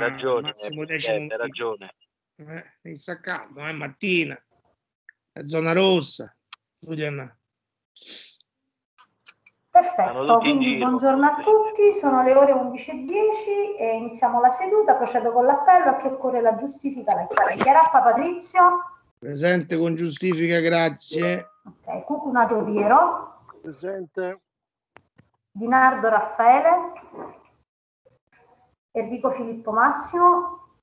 ragione, massimo eh, decimo hai ragione. Eh, devi stare calmo, è mattina, è zona rossa. Giuliana. Perfetto, quindi giro. buongiorno a tutti, sono le ore 11.10 e iniziamo la seduta, procedo con l'appello a che occorre la giustifica lettera. Chiarappa Patrizio, Presente con giustifica, grazie. ok, Cucunato Piero, Presente. Di Nardo Raffaele, Enrico Filippo Massimo,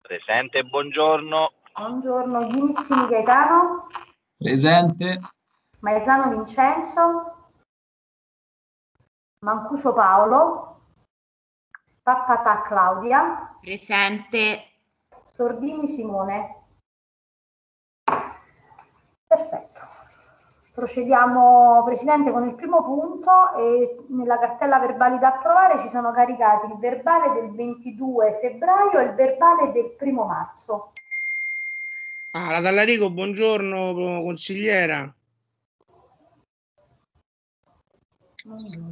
Presente, buongiorno. buongiorno, Ghinizzini Gaetano, Presente. Maesano Vincenzo, Mancuso Paolo, Pappatà Claudia, Presente. Sordini Simone. Procediamo, Presidente, con il primo punto e nella cartella verbali da approvare ci sono caricati il verbale del 22 febbraio e il verbale del primo marzo. Ah, la Dallarico, buongiorno consigliera.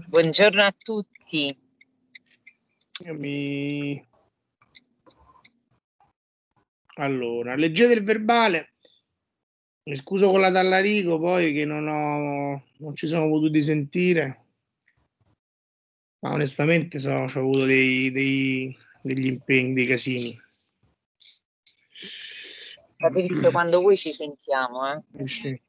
Buongiorno a tutti. Mi... Allora, leggete il verbale. Mi scuso con la Dallarico poi che non ho non ci sono potuti sentire. Ma onestamente so, ho avuto dei, dei- degli impegni, dei casini. Patrizio, quando vuoi ci sentiamo, eh. Eh sì.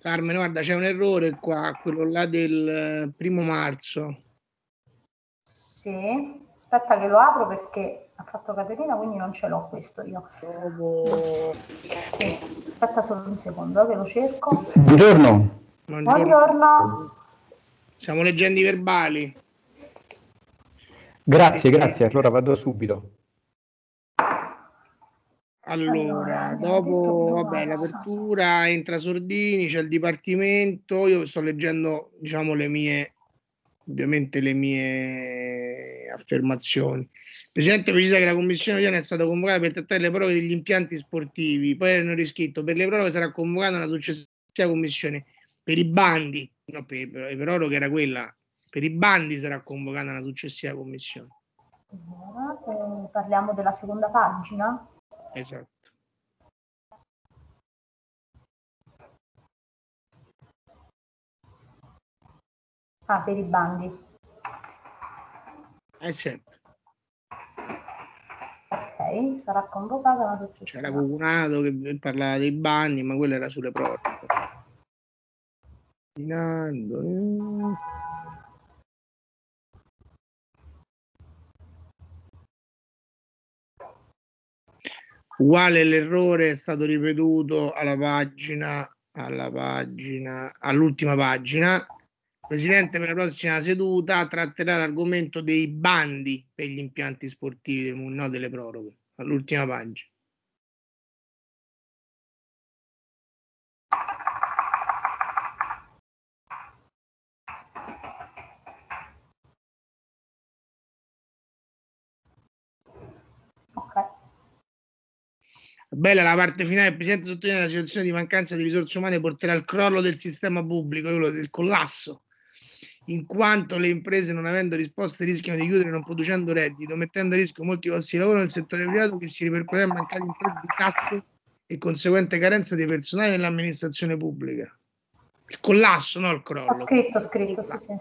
Carmen, guarda, c'è un errore qua, quello là del eh, primo marzo. Sì, aspetta che lo apro perché ha fatto Caterina, quindi non ce l'ho questo io. Dopo... Sì, aspetta solo un secondo eh, che lo cerco. Buongiorno. Buongiorno. Buongiorno. Stiamo leggendo i verbali. Grazie, grazie. Allora vado subito. Allora, dopo vabbè, l'apertura entra Sordini, c'è il dipartimento, io sto leggendo diciamo le mie, ovviamente le mie affermazioni. Il Presidente precisa che la Commissione odierna è stata convocata per trattare le prove degli impianti sportivi, poi hanno riscritto per le prove sarà convocata una successiva Commissione, per i bandi, no, per, per, per oro che era quella, per i bandi sarà convocata una successiva Commissione. Allora, eh, parliamo della seconda pagina. Esatto. Ah, per i bandi. Eh certo. Ok. Sarà convocata la C'era successiva. Cucunato che parlava dei bagni, ma quello era sulle proroghe. Rinaldo, Uguale l'errore è stato ripetuto alla pagina, alla pagina, all'ultima pagina. Presidente, per la prossima seduta tratterà l'argomento dei bandi per gli impianti sportivi, no delle proroghe, all'ultima pagina. Ok. Bella la parte finale, il Presidente sottolinea la situazione di mancanza di risorse umane porterà al crollo del sistema pubblico, del collasso, in quanto le imprese non avendo risposte rischiano di chiudere non producendo reddito, mettendo a rischio molti posti di lavoro nel settore privato che si ripercuoterà in mancati introiti di tasse e conseguente carenza di personale nell'amministrazione pubblica. Il collasso, no il Ho crollo. scritto, ho scritto, sì, sì.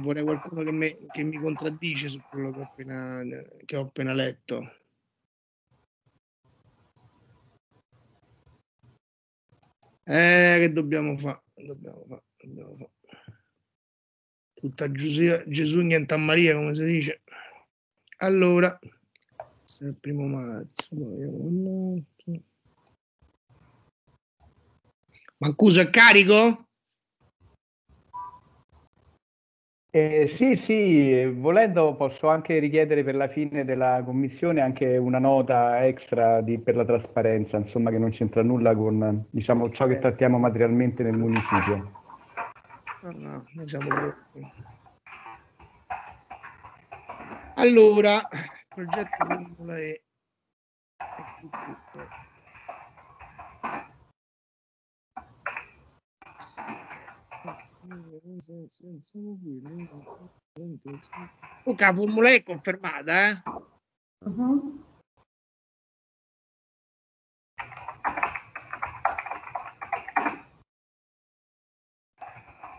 Vorrei qualcuno che, me- che mi contraddice su quello che ho appena, che ho appena letto. Eh, che dobbiamo fare? Dobbiamo fare, dobbiamo fare. Tutta Giuse- Gesù, niente a Maria, come si dice. Allora, se è il primo marzo. Mancuso è carico? Eh, sì, sì, volendo posso anche richiedere per la fine della commissione anche una nota extra di- per la trasparenza, insomma, che non c'entra nulla con, diciamo, ciò che trattiamo materialmente nel municipio. Pronti. Allora, il progetto Formula E. Ok, la Formula E è confermata, eh? Mhm.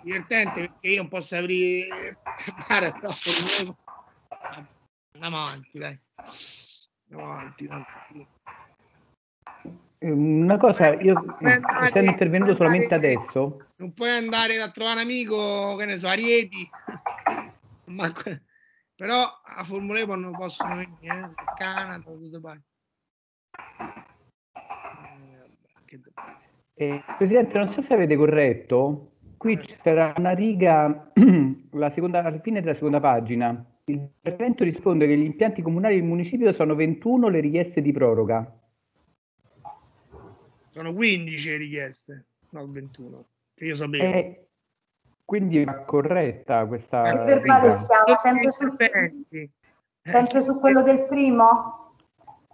divertente perché io non posso aprire pare però Formula E- andiamo avanti dai andiamo avanti tanto. Eh, Una cosa, io Eh, essendo intervenuto eh, solamente eh, adesso, non puoi andare a trovare un amico che ne so a Rieti Ma però a Formula E non possono venire eh? Canada parti. Eh, fare? eh, Presidente, non so se avete corretto, qui c'era una riga, la seconda, alla fine della seconda pagina. Il intervento risponde che gli impianti comunali del municipio sono 21 le richieste di proroga. Sono 15 richieste no 21 che io sapevo Eh, quindi va corretta questa Il verbale riga. siamo sempre, Interventi. sempre su quello del primo?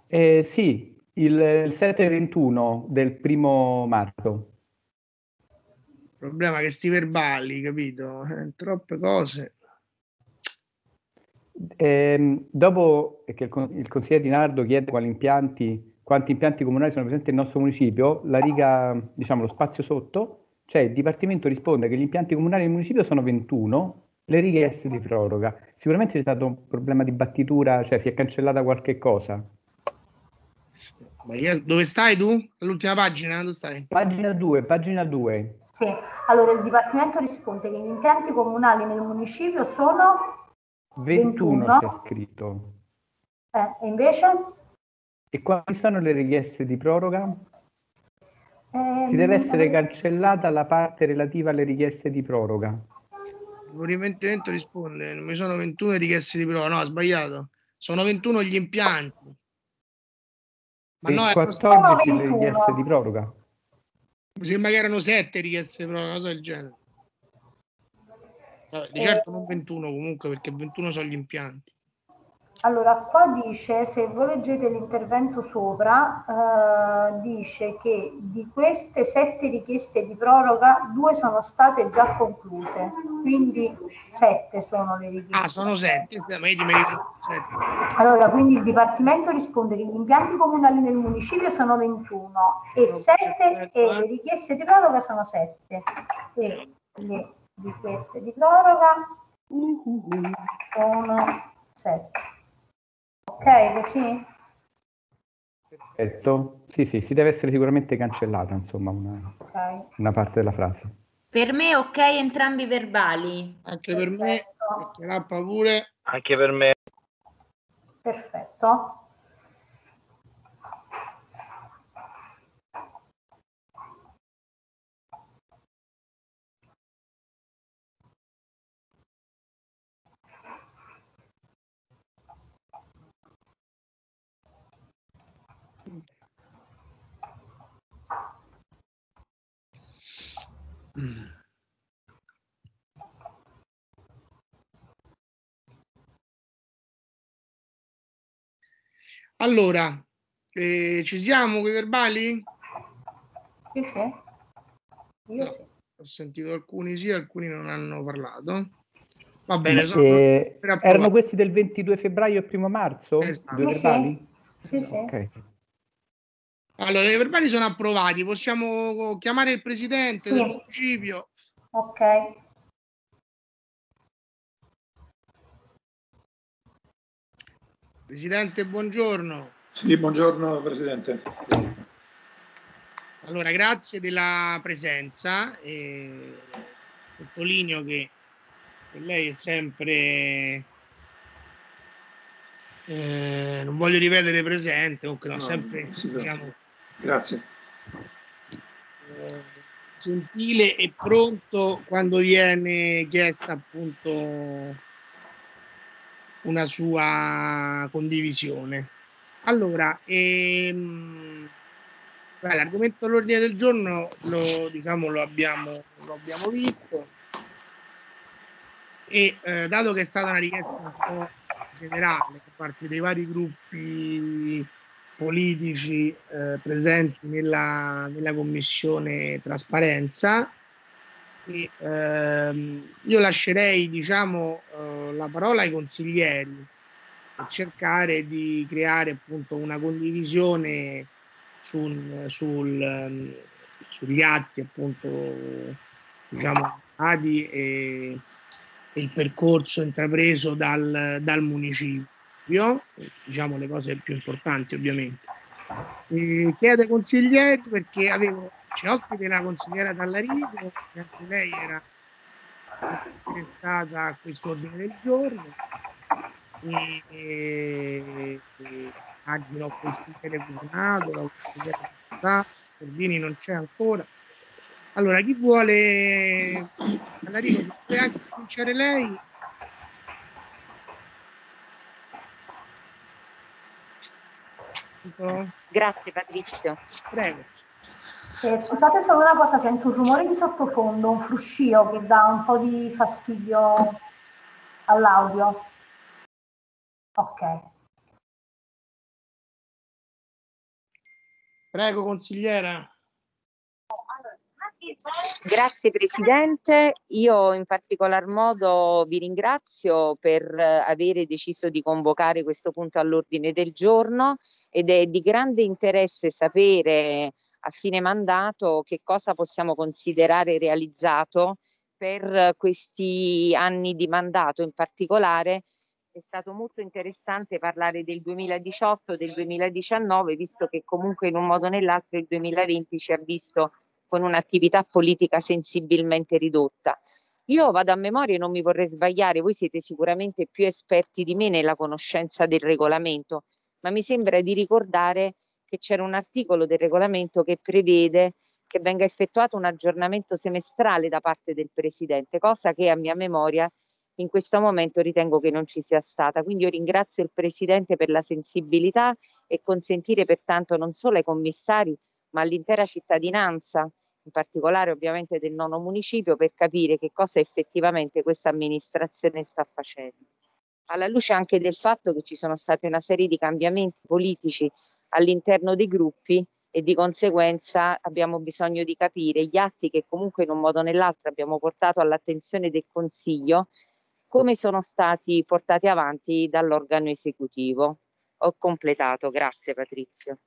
Eh, sì, il, il 721 del primo marzo. Il problema è che sti verbali, capito? Eh, troppe cose. Ehm, dopo che il, il consigliere Di Nardo chiede quali impianti, quanti impianti comunali sono presenti nel nostro municipio, la riga, diciamo, lo spazio sotto, cioè il Dipartimento risponde che gli impianti comunali del municipio sono 21, le richieste di proroga. Sicuramente c'è stato un problema di battitura, cioè si è cancellata qualche cosa. Dove stai tu? All'ultima pagina? Dove stai? Pagina 2, pagina 2. Sì, allora il Dipartimento risponde che gli impianti comunali nel municipio sono 21 21. c'è scritto. eh, e invece E quali sono le richieste di proroga? Eh, Si deve essere cancellata la parte relativa alle richieste di proroga. Movimento risponde, non mi sono 21 richieste di prova. No, ho sbagliato. Sono 21 gli impianti. Ma E no, erano 14 le 21. richieste di proroga. mi sembra che erano 7 richieste di prova, una cosa del genere. Vabbè, di certo non 21 comunque, perché 21 sono gli impianti. Allora, qua dice, se voi leggete l'intervento sopra, eh, dice che di queste sette richieste di proroga, due sono state già concluse, quindi sette sono le richieste. Ah, sono 7, 7. Allora, quindi il Dipartimento risponde che gli impianti comunali nel municipio sono 21 e, Ok, sette, e perfetto. le richieste di proroga sono 7. E le richieste di proroga sono sette. Ok, così? Perfetto. Sì, sì, si deve essere sicuramente cancellata, insomma, una, Ok. una parte della frase. Per me ok entrambi i verbali. Anche per me, Perfetto. perché Rappa pure. Anche per me. Perfetto. Allora, eh, ci siamo con i verbali? Sì, sì. Io No. sì. Ho sentito alcuni sì, alcuni non hanno parlato. Va bene, sono eh, erano questi del 22 febbraio e 1 marzo? Esatto. Sì, sì. Sì, sì. Ok. Allora, i verbali sono approvati. Possiamo chiamare il presidente Sì. del municipio. Ok. Presidente, buongiorno. Sì, buongiorno Presidente. Allora, grazie della presenza. e sottolineo che, lei è sempre, eh, non voglio ripetere presente, comunque no, No, sempre sì, diciamo, Grazie. gentile e pronto quando viene chiesta appunto una sua condivisione. Allora, ehm, l'argomento all'ordine del giorno lo, diciamo, lo, abbiamo, lo abbiamo visto e eh, dato che è stata una richiesta un po' generale da parte dei vari gruppi politici eh, presenti nella, nella commissione trasparenza. E, ehm, io lascerei diciamo eh, la parola ai consiglieri per cercare di creare appunto una condivisione sul, sul, sugli atti appunto diciamo e, e il percorso intrapreso dal, dal municipio diciamo le cose più importanti ovviamente e chiedo ai consiglieri perché avevo c'è ospite la consigliera Tallarico che anche lei era interessata a questo ordine del giorno e, e, e immagino consigliere Comunato, la consigliera Comunato, Cordini non c'è ancora. Allora, chi vuole Tallarico, se vuole anche cominciare lei? Dico, Grazie Patrizio. Prego. Eh, scusate solo una cosa, sento un rumore di sottofondo, un fruscio che dà un po' di fastidio all'audio. Ok. Prego, consigliera. Grazie Presidente, io in particolar modo vi ringrazio per eh, avere deciso di convocare questo punto all'ordine del giorno ed è di grande interesse sapere a fine mandato che cosa possiamo considerare realizzato per questi anni di mandato. In particolare è stato molto interessante parlare del 2018, del 2019, visto che comunque in un modo o nell'altro il 2020 ci ha visto con un'attività politica sensibilmente ridotta. Io vado a memoria e non mi vorrei sbagliare, voi siete sicuramente più esperti di me nella conoscenza del regolamento, ma mi sembra di ricordare che c'era un articolo del regolamento che prevede che venga effettuato un aggiornamento semestrale da parte del Presidente, cosa che a mia memoria in questo momento ritengo che non ci sia stata. Quindi io ringrazio il Presidente per la sensibilità e consentire pertanto non solo ai commissari ma all'intera cittadinanza, in particolare ovviamente del nono municipio, per capire che cosa effettivamente questa amministrazione sta facendo. Alla luce anche del fatto che ci sono state una serie di cambiamenti politici all'interno dei gruppi e di conseguenza abbiamo bisogno di capire gli atti che comunque in un modo o nell'altro abbiamo portato all'attenzione del Consiglio, come sono stati portati avanti dall'organo esecutivo. Ho completato, grazie Patrizio.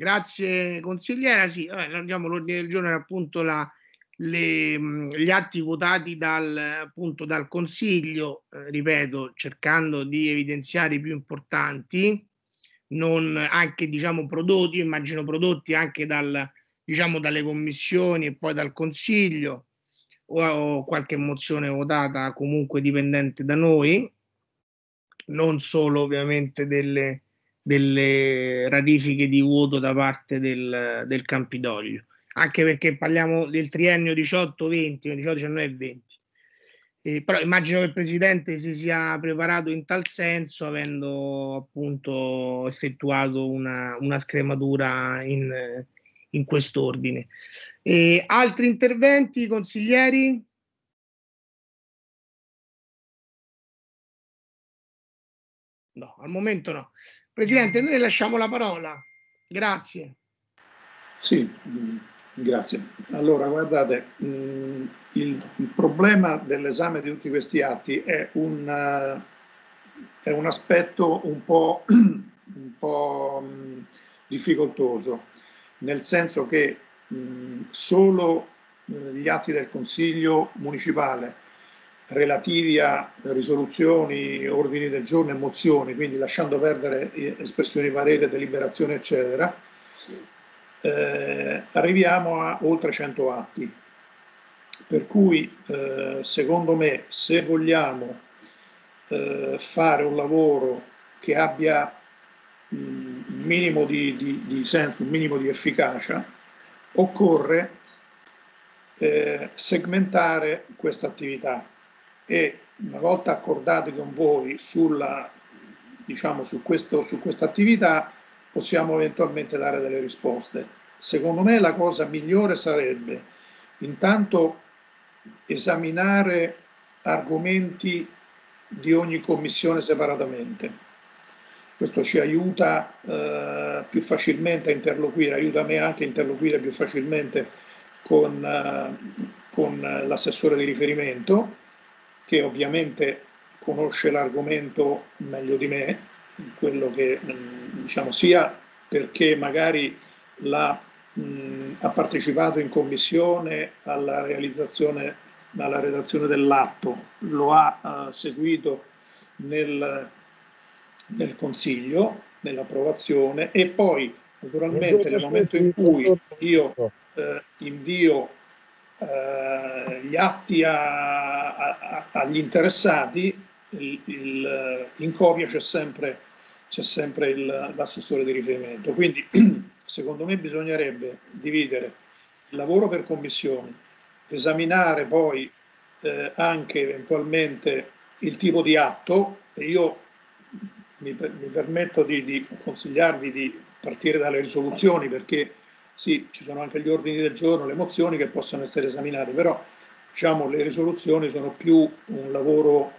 Grazie consigliera. Sì, andiamo, l'ordine del giorno era appunto la, le, gli atti votati dal, appunto, dal Consiglio, eh, ripeto, cercando di evidenziare i più importanti, non anche diciamo prodotti, immagino prodotti anche dal, diciamo, dalle commissioni e poi dal Consiglio o, o qualche mozione votata comunque dipendente da noi, non solo ovviamente delle, delle ratifiche di voto da parte del, del Campidoglio anche perché parliamo del triennio 18-20, 18-19-20. Eh, però immagino che il Presidente si sia preparato in tal senso avendo appunto effettuato una, una scrematura in, in quest'ordine. Eh, altri interventi, consiglieri? No, al momento no. Presidente, noi lasciamo la parola. Grazie. Sì, Grazie. Allora, guardate, mm, il, problema dell'esame di tutti questi atti è un, uh, è un aspetto un po', un po' mm, difficoltoso, nel senso che mm, solo gli atti del Consiglio municipale relativi a risoluzioni, ordini del giorno e mozioni, quindi lasciando perdere espressioni di parere, deliberazione, eccetera, eh, arriviamo a oltre 100 atti. Per cui, eh, secondo me, se vogliamo eh, fare un lavoro che abbia un minimo di, di, di, senso, un minimo di efficacia, occorre eh, segmentare questa attività e una volta accordati con voi sulla, diciamo, su, questo, su questa attività, possiamo eventualmente dare delle risposte. Secondo me la cosa migliore sarebbe intanto esaminare argomenti di ogni commissione separatamente. Questo ci aiuta eh, più facilmente a interloquire, aiuta me anche a interloquire più facilmente con, eh, con l'assessore di riferimento, che ovviamente conosce l'argomento meglio di me, quello che diciamo sia perché magari la, mh, ha partecipato in commissione alla realizzazione, alla redazione dell'atto, lo ha uh, seguito nel, nel Consiglio, nell'approvazione e poi naturalmente nel momento in cui io eh, invio eh, gli atti a, a, agli interessati, il, il, in copia c'è sempre sempre l'assessore di riferimento. Quindi secondo me bisognerebbe dividere il lavoro per commissioni, esaminare poi eh, anche eventualmente il tipo di atto io mi, mi permetto di, di, consigliarvi di partire dalle risoluzioni perché sì, ci sono anche gli ordini del giorno, le mozioni che possono essere esaminate, però diciamo le risoluzioni sono più un lavoro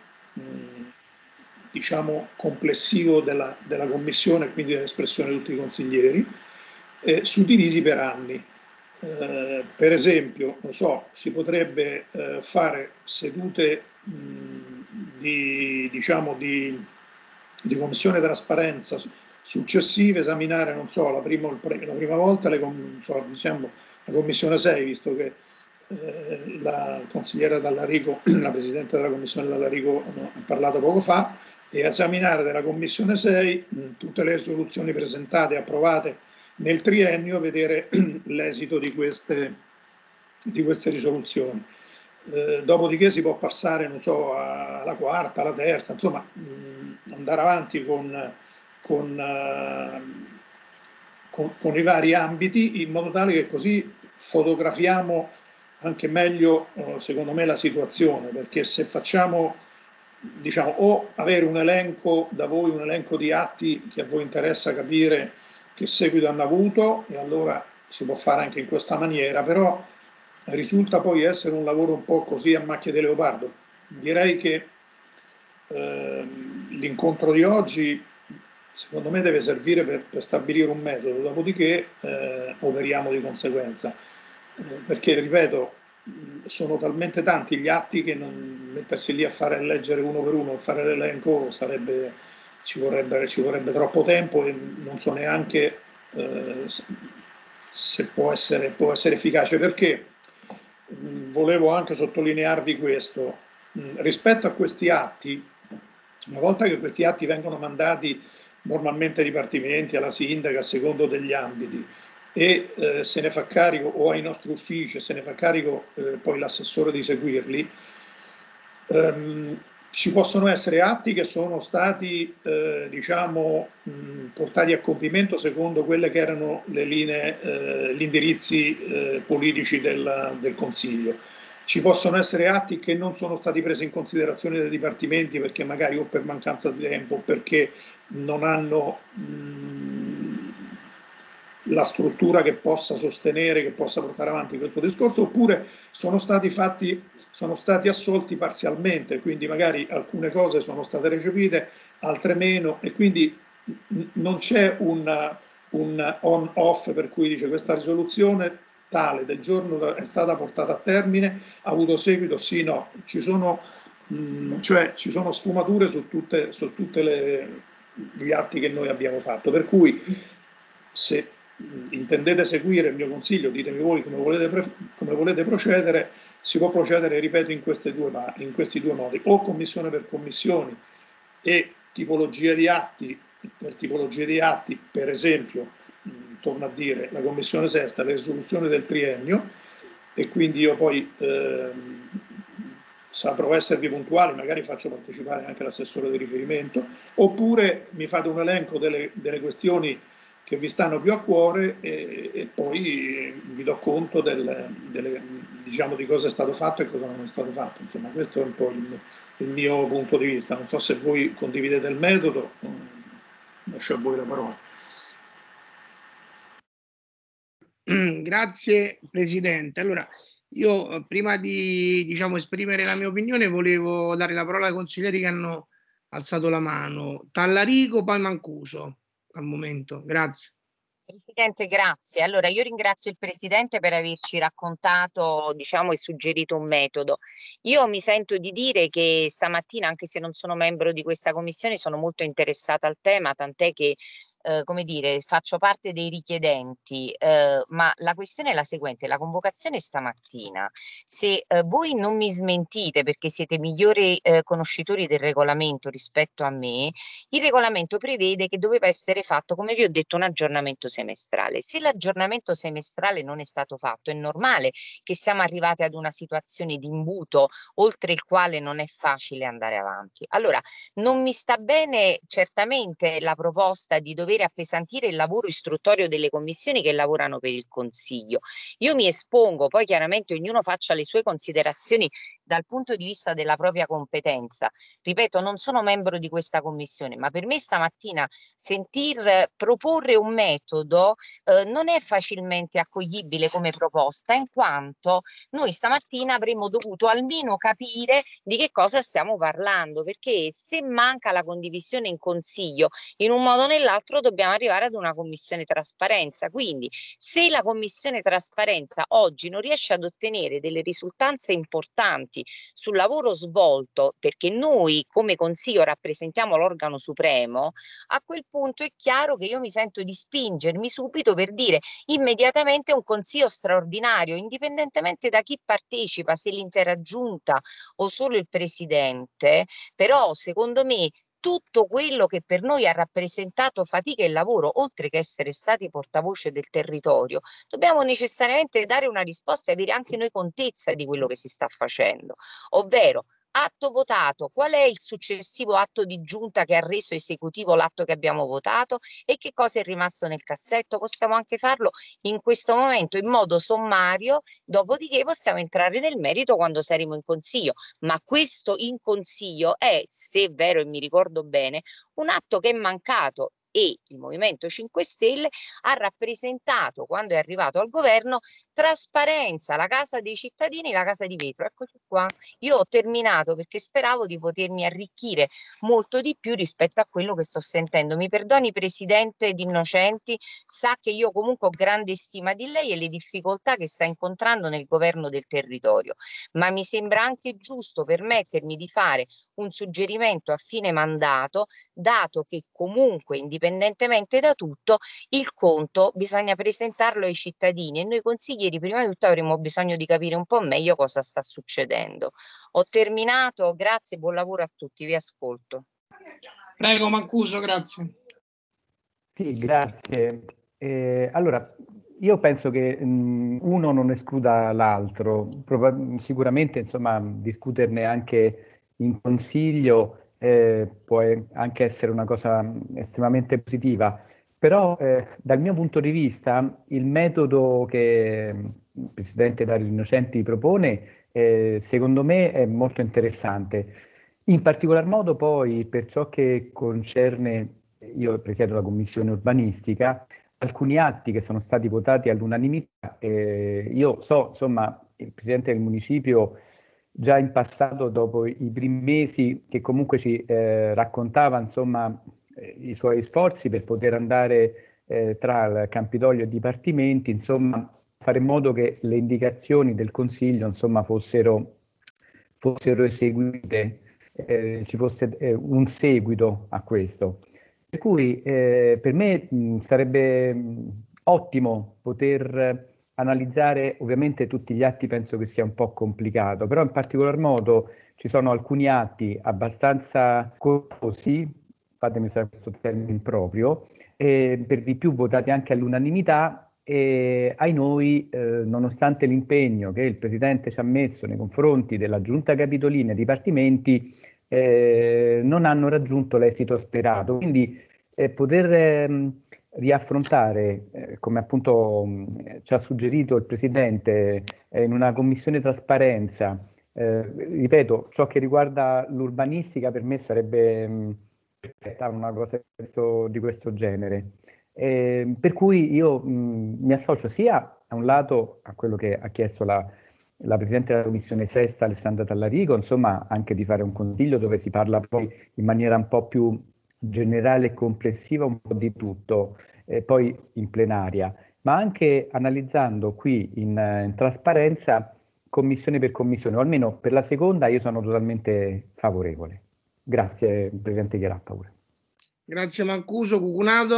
diciamo, complessivo della, della Commissione, quindi dell'espressione di tutti i consiglieri, eh, suddivisi per anni. Eh, per esempio, non so, si potrebbe eh, fare sedute mh, di, diciamo, di, di commissione trasparenza successive, esaminare, non so, la prima, la prima volta le, so, diciamo, la commissione 6, visto che eh, la consigliera Dallarico, la presidente della commissione Dallarico ha parlato poco fa, e esaminare della Commissione 6 tutte le risoluzioni presentate e approvate nel triennio, vedere l'esito di queste, di queste risoluzioni. Eh, dopodiché si può passare, non so, alla quarta, alla terza, insomma, andare avanti con, con, uh, con, con, i vari ambiti in modo tale che così fotografiamo anche meglio, uh, secondo me, la situazione, perché se facciamo diciamo, o avere un elenco da voi, un elenco di atti che a voi interessa capire che seguito hanno avuto e allora si può fare anche in questa maniera, però risulta poi essere un lavoro un po' così a macchia di leopardo. Direi che eh, l'incontro di oggi secondo me deve servire per, per stabilire un metodo, dopodiché eh, operiamo di conseguenza, eh, perché ripeto, sono talmente tanti gli atti che non mettersi lì a fare leggere uno per uno, fare l'elenco sarebbe, ci, vorrebbe, ci vorrebbe troppo tempo e non so neanche eh, se può essere, può essere efficace. Perché? Mh, volevo anche sottolinearvi questo. Mh, rispetto a questi atti, una volta che questi atti vengono mandati normalmente dipartimenti, alla sindaca, a secondo degli ambiti, e eh, se ne fa carico o ai nostri uffici, se ne fa carico eh, poi l'assessore di seguirli, ehm, ci possono essere atti che sono stati eh, diciamo, mh, portati a compimento secondo quelle che erano le linee, eh, gli indirizzi eh, politici del, del, Consiglio. Ci possono essere atti che non sono stati presi in considerazione dai dipartimenti perché magari o per mancanza di tempo o perché non hanno mh, la struttura che possa sostenere, che possa portare avanti questo discorso, oppure sono stati fatti sono stati assolti parzialmente, quindi magari alcune cose sono state recepite, altre meno, e quindi non c'è un, un on-off per cui dice questa risoluzione tale del giorno è stata portata a termine, ha avuto seguito, sì, no, ci sono, mh, cioè, ci sono sfumature su tutte, su tutte gli atti che noi abbiamo fatto, per cui se intendete seguire il mio consiglio, ditemi voi come volete, come volete procedere, si può procedere, ripeto, in, due, in questi due modi, o commissione per commissioni e tipologia di atti, per tipologia di atti, per esempio, torno a dire, la commissione sesta, le risoluzioni del triennio, e quindi io poi eh, saprò esservi puntuali, magari faccio partecipare anche l'assessore di riferimento, oppure mi fate un elenco delle, delle questioni che vi stanno più a cuore e, e poi vi do conto del, delle, diciamo, di cosa è stato fatto e cosa non è stato fatto. Insomma, questo è un po' il, il mio punto di vista. Non so se voi condividete il metodo, lascio a voi la parola. Grazie Presidente. Allora, io prima di diciamo, esprimere la mia opinione volevo dare la parola ai consiglieri che hanno alzato la mano. Tallarico, poi Mancuso al momento. Grazie. Presidente, grazie. Allora, io ringrazio il Presidente per averci raccontato, diciamo, e suggerito un metodo. Io mi sento di dire che stamattina, anche se non sono membro di questa commissione, sono molto interessata al tema, tant'è che eh, come dire, faccio parte dei richiedenti, eh, ma la questione è la seguente, la convocazione stamattina, se eh, voi non mi smentite perché siete migliori conoscitori del regolamento rispetto a me, il regolamento prevede che doveva essere fatto, come vi ho detto, un aggiornamento semestrale. Se l'aggiornamento semestrale non è stato fatto, è normale che siamo arrivati ad una situazione di imbuto oltre il quale non è facile andare avanti. Allora, non mi sta bene certamente la proposta di dover dover appesantire il lavoro istruttorio delle commissioni che lavorano per il Consiglio. Io mi espongo, poi chiaramente ognuno faccia le sue considerazioni dal punto di vista della propria competenza. Ripeto, non sono membro di questa commissione, ma per me stamattina sentir proporre un metodo eh, non è facilmente accoglibile come proposta, in quanto noi stamattina avremmo dovuto almeno capire di che cosa stiamo parlando, perché se manca la condivisione in consiglio, in un modo o nell'altro dobbiamo arrivare ad una commissione trasparenza. Quindi se la commissione trasparenza oggi non riesce ad ottenere delle risultanze importanti sul lavoro svolto, perché noi come Consiglio rappresentiamo l'organo supremo, a quel punto è chiaro che io mi sento di spingermi subito per dire immediatamente un Consiglio straordinario, indipendentemente da chi partecipa, se l'intera giunta o solo il Presidente, però secondo me tutto quello che per noi ha rappresentato fatica e lavoro, oltre che essere stati portavoce del territorio, dobbiamo necessariamente dare una risposta e avere anche noi contezza di quello che si sta facendo, ovvero atto votato, qual è il successivo atto di giunta che ha reso esecutivo l'atto che abbiamo votato e che cosa è rimasto nel cassetto? Possiamo anche farlo in questo momento in modo sommario, dopodiché possiamo entrare nel merito quando saremo in consiglio, ma questo in consiglio è, se è vero e mi ricordo bene, un atto che è mancato e il Movimento 5 Stelle ha rappresentato quando è arrivato al governo trasparenza, la casa dei cittadini, la casa di vetro. Eccoci qua. Io ho terminato perché speravo di potermi arricchire molto di più rispetto a quello che sto sentendo. Mi perdoni Presidente di Innocenti, sa che io comunque ho grande stima di lei e le difficoltà che sta incontrando nel governo del territorio, ma mi sembra anche giusto permettermi di fare un suggerimento a fine mandato, dato che comunque indipendentemente indipendentemente da tutto, il conto bisogna presentarlo ai cittadini e noi consiglieri prima di tutto avremo bisogno di capire un po' meglio cosa sta succedendo. Ho terminato, grazie, buon lavoro a tutti, vi ascolto. Prego Mancuso, grazie. Sì, grazie. Eh, allora, io penso che mh, uno non escluda l'altro, Proba- sicuramente insomma discuterne anche in consiglio eh, può anche essere una cosa estremamente positiva, però eh, dal mio punto di vista il metodo che il Presidente Dario Innocenti propone eh, secondo me è molto interessante. In particolar modo poi per ciò che concerne, io presiedo la Commissione urbanistica, alcuni atti che sono stati votati all'unanimità. Eh, io so, insomma, il Presidente del Municipio già in passato, dopo i primi mesi, che comunque ci eh, raccontava, insomma, eh, i suoi sforzi per poter andare eh, tra il Campidoglio e i dipartimenti, insomma, fare in modo che le indicazioni del Consiglio, insomma, fossero, fossero eseguite, eh, ci fosse eh, un seguito a questo. Per cui eh, per me mh, sarebbe mh, ottimo poter analizzare ovviamente tutti gli atti, penso che sia un po' complicato, però in particolar modo ci sono alcuni atti abbastanza corposi, fatemi usare questo termine proprio, e per di più votati anche all'unanimità e ai noi, eh, nonostante l'impegno che il Presidente ci ha messo nei confronti della Giunta Capitolina e dipartimenti, eh, non hanno raggiunto l'esito sperato. Quindi eh, poter ehm, riaffrontare, eh, come appunto mh, ci ha suggerito il Presidente, eh, in una commissione trasparenza, eh, ripeto, ciò che riguarda l'urbanistica per me sarebbe mh, una cosa di questo, di questo genere. per cui io mh, mi associo sia a un lato a quello che ha chiesto la, la Presidente della Commissione Sesta, Alessandra Tallarico, insomma anche di fare un consiglio dove si parla poi in maniera un po' più generale e complessiva un po' di tutto, eh, poi in plenaria, ma anche analizzando qui in, in trasparenza commissione per commissione, o almeno per la seconda io sono totalmente favorevole. Grazie Presidente Chiarappa pure. Grazie Mancuso, Cucunato.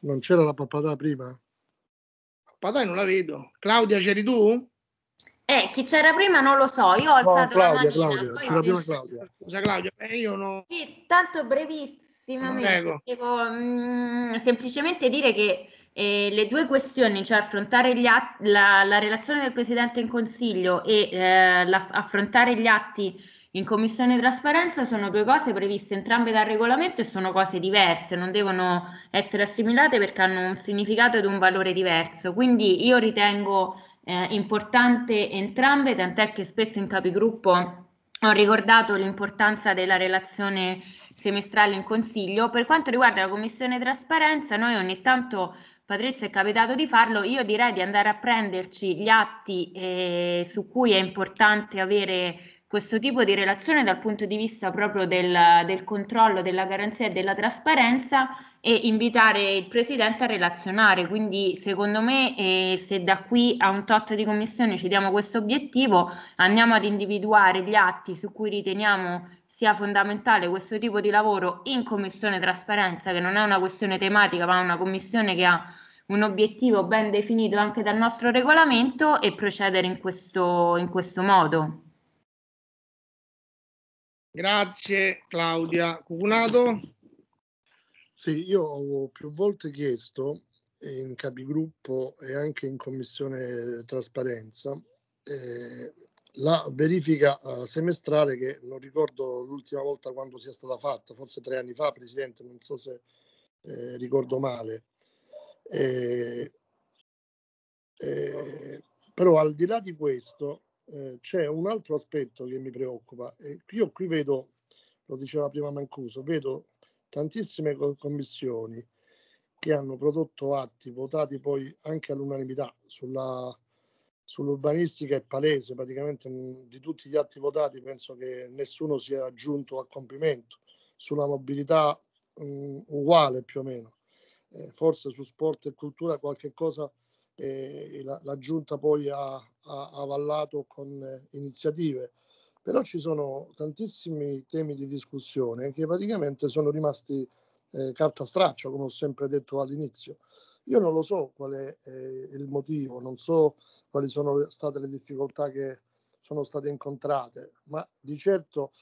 Non c'era la pappadà prima? Pappadà non la vedo. Claudia, c'eri tu? Eh, chi c'era prima non lo so, io ho alzato no, Claudia. Claudia, c'era prima Claudia. Scusa Claudia, eh, io no. Sì, tanto brevissimamente, Prego. devo mm, semplicemente dire che eh, le due questioni, cioè affrontare gli atti, la, la relazione del Presidente in Consiglio e eh, la- affrontare gli atti in Commissione Trasparenza sono due cose previste entrambe dal regolamento e sono cose diverse, non devono essere assimilate perché hanno un significato ed un valore diverso. Quindi io ritengo eh, importante entrambe, tant'è che spesso in capigruppo ho ricordato l'importanza della relazione semestrale in consiglio. Per quanto riguarda la commissione trasparenza, noi ogni tanto, Patrizia è capitato di farlo, io direi di andare a prenderci gli atti eh, su cui è importante avere questo tipo di relazione dal punto di vista proprio del, del controllo, della garanzia e della trasparenza e invitare il Presidente a relazionare. Quindi secondo me eh, se da qui a un tot di commissione ci diamo questo obiettivo, andiamo ad individuare gli atti su cui riteniamo sia fondamentale questo tipo di lavoro in commissione trasparenza, che non è una questione tematica, ma una commissione che ha un obiettivo ben definito anche dal nostro regolamento e procedere in questo, in questo modo. Grazie Claudia. Cucunato? Sì, io ho più volte chiesto in capigruppo e anche in commissione trasparenza eh, la verifica eh, semestrale che non ricordo l'ultima volta quando sia stata fatta, forse tre anni fa, Presidente, non so se eh, ricordo male. Eh, eh, però al di là di questo eh, c'è un altro aspetto che mi preoccupa. Io qui vedo, lo diceva prima Mancuso, vedo tantissime co- commissioni che hanno prodotto atti votati poi anche all'unanimità sulla, sull'urbanistica è palese, praticamente mh, di tutti gli atti votati penso che nessuno sia giunto a compimento, sulla mobilità mh, uguale più o meno, Eh, forse su sport e cultura qualche cosa eh, la, la giunta poi ha, ha avallato con eh, iniziative, però ci sono tantissimi temi di discussione che praticamente sono rimasti eh, carta straccia, come ho sempre detto all'inizio. Io non lo so qual è eh, il motivo, non so quali sono state le difficoltà che sono state incontrate, ma di certo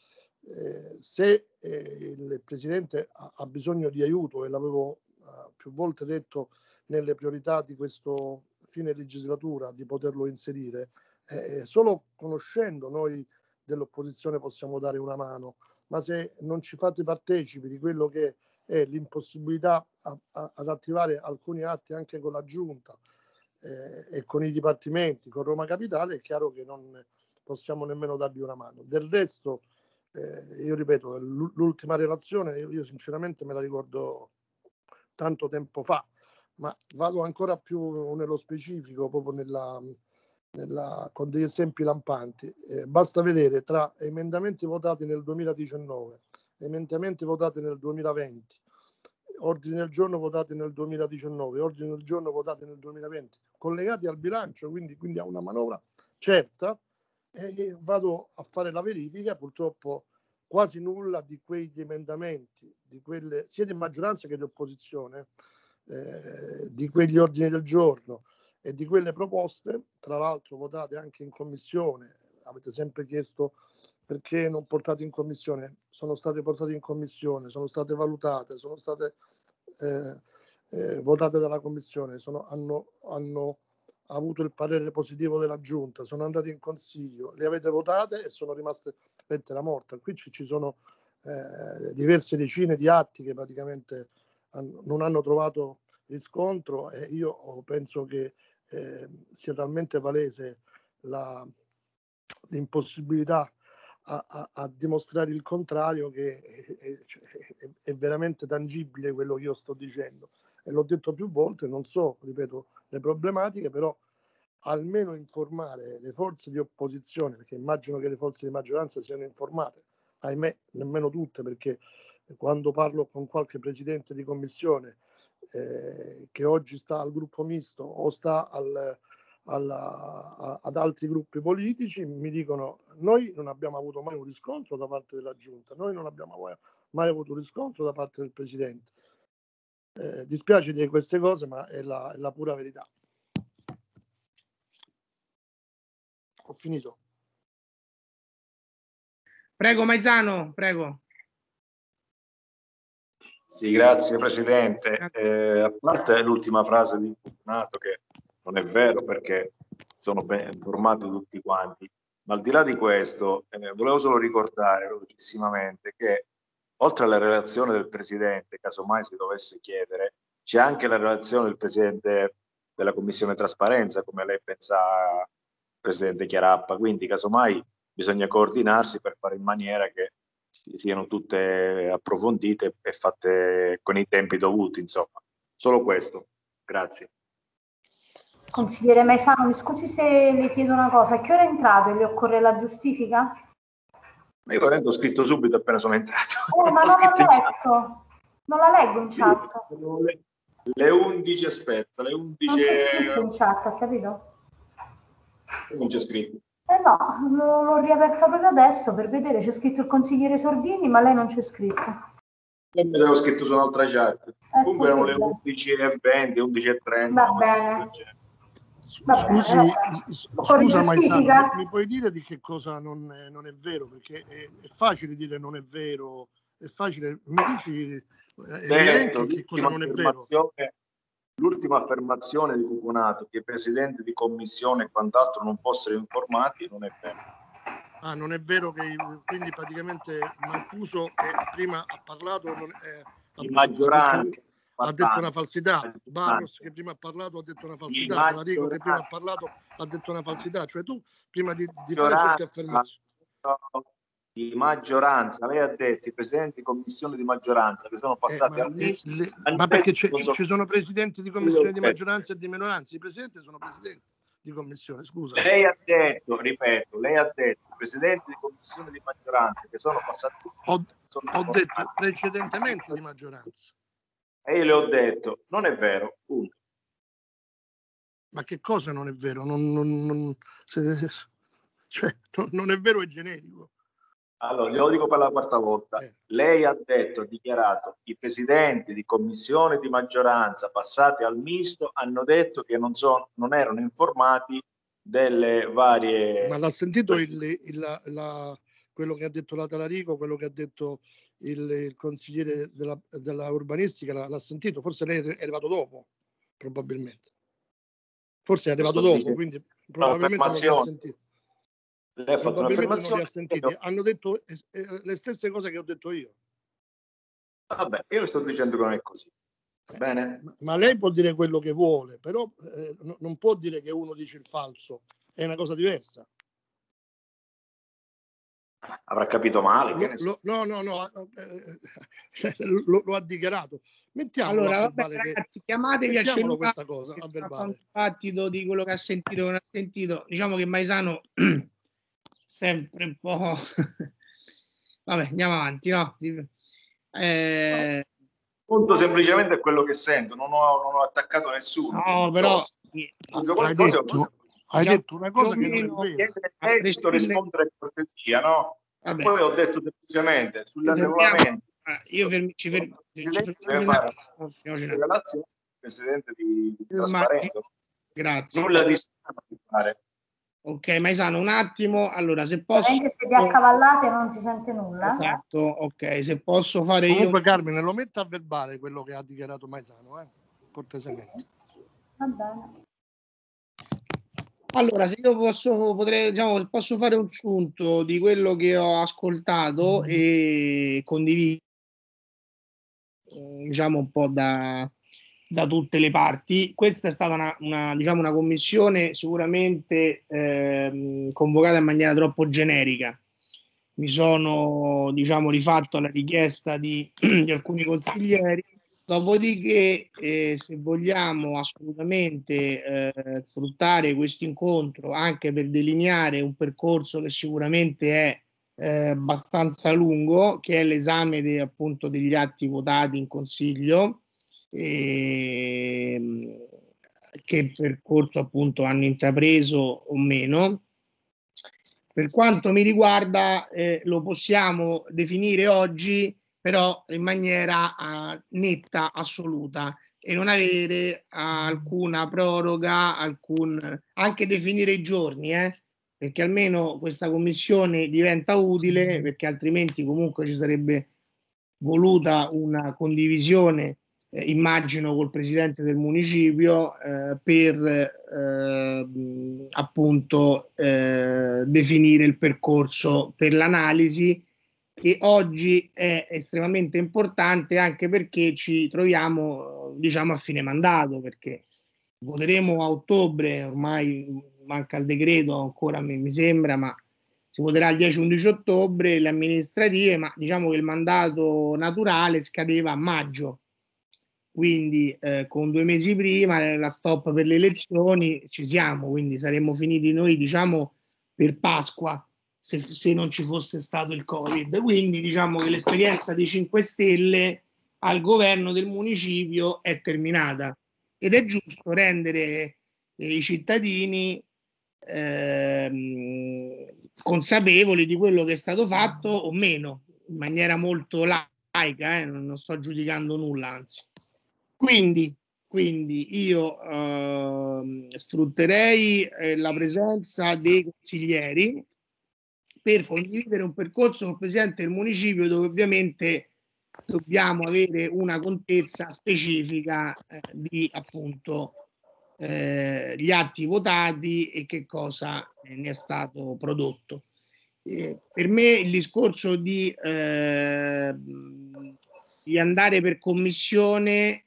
eh, se eh, il Presidente ha, ha, bisogno di aiuto, e l'avevo uh, più volte detto nelle priorità di questo fine legislatura, di poterlo inserire, eh, solo conoscendo noi dell'opposizione possiamo dare una mano, ma se non ci fate partecipi di quello che è l'impossibilità a, a, ad attivare alcuni atti anche con la Giunta eh, e con i dipartimenti, con Roma Capitale, è chiaro che non possiamo nemmeno dargli una mano. Del resto, eh, io ripeto, l'ultima relazione, io, sinceramente me la ricordo tanto tempo fa, ma vado ancora più nello specifico, proprio nella, nella, con degli esempi lampanti. Eh, basta vedere tra emendamenti votati nel 2019, emendamenti votati nel 2020, ordini del giorno votati nel 2019, ordini del giorno votati nel 2020, collegati al bilancio, quindi, quindi a una manovra certa, e vado a fare la verifica, purtroppo quasi nulla di quegli emendamenti, di quelle, sia di maggioranza che di opposizione, eh, di quegli ordini del giorno e di quelle proposte, tra l'altro votate anche in commissione, avete sempre chiesto perché non portate in commissione, sono state portate in commissione, sono state valutate, sono state eh, eh, votate dalla commissione, sono, hanno, hanno avuto il parere positivo della giunta, sono andate in consiglio, le avete votate e sono rimaste lettera morta. Qui ci, ci sono eh, diverse decine di atti che praticamente hanno, non hanno trovato riscontro e io penso che eh, sia talmente palese la, l'impossibilità a, a, a, dimostrare il contrario che è, è, è, è veramente tangibile quello che io sto dicendo. E l'ho detto più volte, non so, ripeto, le problematiche, però almeno informare le forze di opposizione, perché immagino che le forze di maggioranza siano informate, ahimè nemmeno tutte, perché quando parlo con qualche presidente di commissione eh, che oggi sta al gruppo misto o sta al, alla, ad altri gruppi politici, mi dicono noi non abbiamo avuto mai un riscontro da parte della giunta, noi non abbiamo mai, mai avuto un riscontro da parte del presidente. Eh, dispiace dire queste cose, ma è la, è la pura verità. Ho finito. Prego Maisano, prego. Sì, grazie Presidente. Eh, a parte l'ultima frase di Fortunato, che non è vero perché sono ben informati tutti quanti, ma al di là di questo, eh, volevo solo ricordare velocissimamente che oltre alla relazione del Presidente, casomai si dovesse chiedere, c'è anche la relazione del Presidente della Commissione Trasparenza, come lei pensa, Presidente Chiarappa. Quindi, casomai, bisogna coordinarsi per fare in maniera che siano tutte approfondite e fatte con i tempi dovuti, insomma. Solo questo. Grazie. Consigliere Maisano, mi scusi se le chiedo una cosa, a che ora è entrato e le occorre la giustifica? Ma io l'ho scritto subito appena sono entrato. Eh, ma non l'ho letto. Non la leggo in chat. Le 11, aspetta, le 11... Non c'è scritto in chat, capito? Non c'è scritto. Eh no, l'ho riaperta proprio adesso per vedere, c'è scritto il consigliere Sordini, ma lei non c'è scritto. Io mi avevo scritto su un'altra chat. Eh, Comunque erano le 11.20, 11.30. Va bene. Scusi, scusa Maestà, mi puoi dire di che cosa non è, non è vero? Perché è, è, facile dire non è vero, è facile, mi dici è certo, che cosa non è vero? L'ultima affermazione di Cucunato che i presidenti di commissione e quant'altro non fossero informati non è vero. Ah, non è vero che quindi praticamente Mancuso che prima ha parlato non è, di maggioranza ha detto una falsità, Barros che prima ha parlato ha detto una falsità, Talarico che prima ha parlato ha detto una falsità, cioè tu prima di, di fare certe affermazioni di maggioranza, lei ha detto i presidenti di commissione di maggioranza che sono passati eh, ma, le, le, ma perché ci sono presidenti di commissione di maggioranza e di minoranza, i presidenti sono presidenti di commissione, scusa. Lei ha detto, ripeto, lei ha detto i presidenti di commissione di maggioranza che sono passati ho, sono ho detto precedentemente di maggioranza e io le ho detto non è vero, punto. Ma che cosa non è vero? Non, non, non, se, cioè, non è vero, è generico. Allora, glielo dico per la quarta volta. Lei ha detto, ha dichiarato, i presidenti di commissione di maggioranza passati al misto hanno detto che non, sono, non erano informati delle varie... Ma l'ha sentito il, il- la- la- quello che ha detto la Talarico, quello che ha detto il, il consigliere della, della urbanistica, l'ha, l'ha sentito? Forse lei è arrivato dopo, probabilmente. Forse è arrivato dopo, quindi probabilmente non li ha un'affermazione. sentito. Lei ha fatto un'affermazione. ha sentiti. Hanno detto eh, eh, le stesse cose che ho detto io. Vabbè, io le sto dicendo che non è così. Va bene? Ma, ma lei può dire quello che vuole, però eh, no- non può dire che uno dice il falso. È una cosa diversa. Avrà capito male. che Lo- lo- no, no, no, eh, lo, lo ha dichiarato. Mettiamolo Allora, a vabbè, che- ragazzi, chiamatevi a cellulare questa cosa a un verbale. dibattito di quello che ha sentito che non ha sentito. Diciamo che Maisano sempre un po'... Vabbè, andiamo avanti, no? Eh, Punto semplicemente è quello che sento, non ho, non ho attaccato nessuno. no, però... Dico Hai detto, hai detto una cosa che non è vera. esito, prescindere- rispondere a cortesia, no? Vabbè, Poi ho detto semplicemente sul Fermiamo. regolamento ah, io fermi, ci fermo. Presidente di, trasparenza. Grazie. Nulla di strano di fare. Ok, Maisano, un attimo. Allora, se posso... Veramente se vi accavallate non si sente nulla. Esatto, ok, se posso fare io... Comunque Carmine, lo metta a verbale quello che ha dichiarato Maisano, eh? cortesemente. Va bene. Allora, se io posso, potrei, diciamo, posso fare un sunto di quello che ho ascoltato e condiviso, diciamo, un po' da, da tutte le parti. Questa è stata una, una, diciamo, una commissione sicuramente ehm, convocata in maniera troppo generica. Mi sono, diciamo, rifatto alla richiesta di, di alcuni consiglieri Dopodiché, eh, se vogliamo assolutamente eh, sfruttare questo incontro anche per delineare un percorso che sicuramente è eh, abbastanza lungo, che è l'esame de, appunto degli atti votati in consiglio, e, che percorso appunto hanno intrapreso o meno. Per quanto mi riguarda, eh, lo possiamo definire oggi però in maniera uh, netta, assoluta e non avere alcuna proroga, alcun, anche definire i giorni, eh, perché almeno questa commissione diventa utile, perché altrimenti comunque ci sarebbe voluta una condivisione, eh, immagino, col presidente del municipio eh, per eh, appunto eh, definire il percorso per l'analisi che oggi è estremamente importante anche perché ci troviamo diciamo a fine mandato perché voteremo a ottobre ormai manca il decreto ancora mi, mi sembra ma si voterà il 10-11 ottobre le amministrative ma diciamo che il mandato naturale scadeva a maggio quindi eh, con due mesi prima la stop per le elezioni ci siamo quindi saremmo finiti noi diciamo per Pasqua se, se, non ci fosse stato il Covid. Quindi diciamo che l'esperienza dei 5 Stelle al governo del municipio è terminata ed è giusto rendere eh, i cittadini eh, consapevoli di quello che è stato fatto o meno, in maniera molto laica, eh, non sto giudicando nulla, anzi. Quindi, quindi io eh, sfrutterei eh, la presenza dei consiglieri per condividere un percorso col presidente del municipio dove ovviamente dobbiamo avere una contezza specifica eh, di appunto eh, gli atti votati e che cosa ne è stato prodotto. Eh, per me il discorso di, di andare per commissione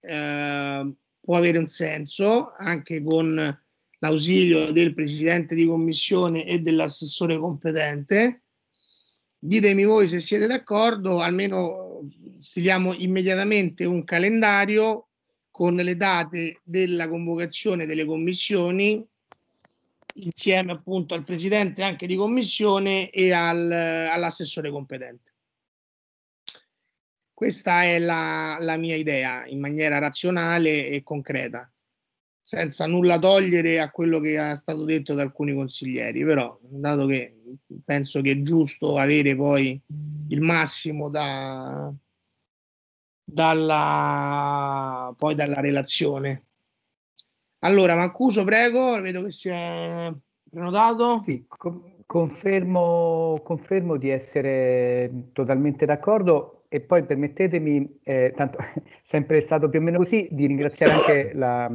può avere un senso anche con l'ausilio del presidente di commissione e dell'assessore competente. Ditemi voi se siete d'accordo, almeno stiliamo immediatamente un calendario con le date della convocazione delle commissioni insieme appunto al presidente anche di commissione e al, all'assessore competente. Questa è la, la mia idea in maniera razionale e concreta senza nulla togliere a quello che è stato detto da alcuni consiglieri, però dato che penso che è giusto avere poi il massimo da, dalla, poi dalla relazione. Allora, Mancuso, prego, vedo che si è prenotato. Sì, confermo, confermo di essere totalmente d'accordo e poi permettetemi, eh, tanto sempre stato più o meno così, di ringraziare anche la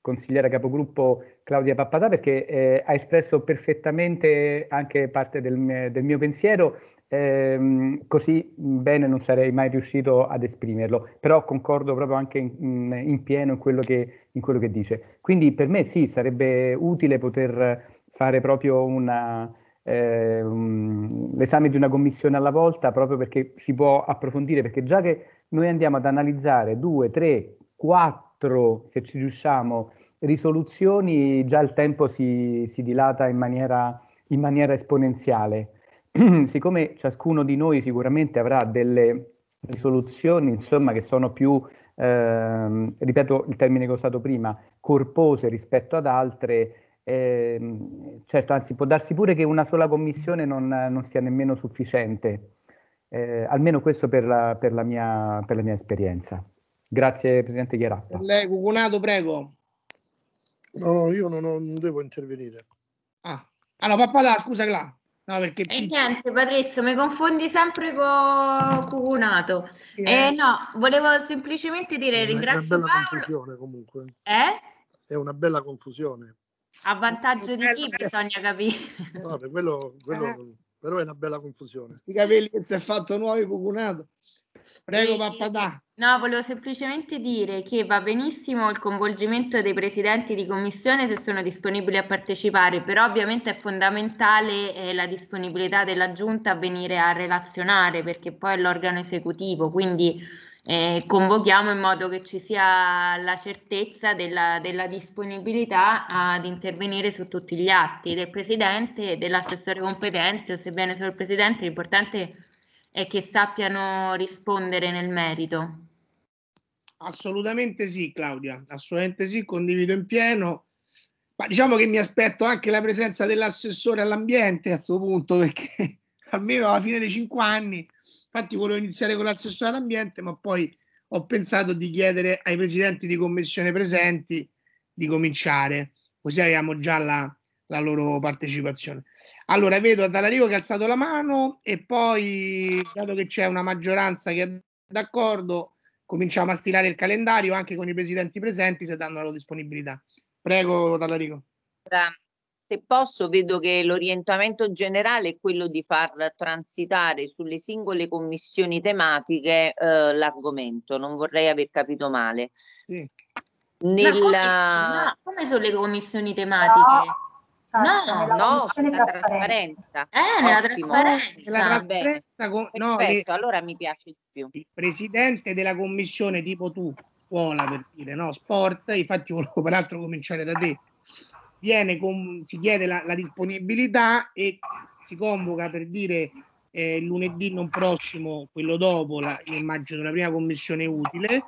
consigliera capogruppo Claudia Pappadà perché eh, ha espresso perfettamente anche parte del, del mio pensiero, eh, così bene non sarei mai riuscito ad esprimerlo, però concordo proprio anche in, in pieno in quello, che, in quello che dice. Quindi per me sì, sarebbe utile poter fare proprio una, eh, um, l'esame di una commissione alla volta proprio perché si può approfondire, perché già che noi andiamo ad analizzare due, tre, quattro, se ci riusciamo, risoluzioni, già il tempo si, si dilata in maniera, in maniera esponenziale. Siccome ciascuno di noi sicuramente avrà delle risoluzioni, insomma, che sono più, ehm, ripeto il termine che ho usato prima, corpose rispetto ad altre, eh, certo, anzi può darsi pure che una sola commissione non, non sia nemmeno sufficiente, eh, almeno questo per la, per la, mia, per la mia esperienza. Grazie Presidente Chiarappa. Lei, Cucunato, prego. No, io non, ho, non devo intervenire. Ah, allora papà, scusa là. No, perché... E niente, Patrizio, mi confondi sempre con Cucunato. Eh, no, volevo semplicemente dire, è ringrazio una bella Paolo. confusione comunque. Eh? È una bella confusione. A vantaggio di chi bisogna capire. No, per quello, quello- Eh. però è una bella confusione. Questi capelli che si è fatto nuovi, Cucunato. Prego, papà. No, volevo semplicemente dire che va benissimo il coinvolgimento dei presidenti di commissione se sono disponibili a partecipare, però ovviamente è fondamentale eh, la disponibilità della giunta a venire a relazionare perché poi è l'organo esecutivo, quindi eh, convochiamo in modo che ci sia la certezza della, della disponibilità ad intervenire su tutti gli atti del presidente e dell'assessore competente o sebbene solo il presidente, l'importante è che sappiano rispondere nel merito. Assolutamente sì, Claudia, assolutamente sì, condivido in pieno. Ma diciamo che mi aspetto anche la presenza dell'assessore all'ambiente a questo punto, perché almeno alla fine dei cinque anni, infatti volevo iniziare con l'assessore all'ambiente, ma poi ho pensato di chiedere ai presidenti di commissione presenti di cominciare, così abbiamo già la, la loro partecipazione. Allora, vedo Dallarico che ha alzato la mano e poi, dato che c'è una maggioranza che è d'accordo, cominciamo a stilare il calendario anche con i presidenti presenti se danno la loro disponibilità. Prego, Dallarico. Se posso, vedo che l'orientamento generale è quello di far transitare sulle singole commissioni tematiche eh, l'argomento. Non vorrei aver capito male. Sì. Ma come, Nella... no, come sono le commissioni tematiche? No, nella No, commissione sulla trasparenza. trasparenza. Eh, nella Ottimo. trasparenza. La Va trasparenza con- no, le- allora mi piace di più. il presidente della commissione tipo tu, scuola per dire, no? Sport, infatti volevo peraltro cominciare da te, viene con, si chiede la, la disponibilità e si convoca per dire eh, lunedì non prossimo, quello dopo, la, immagino la prima commissione utile,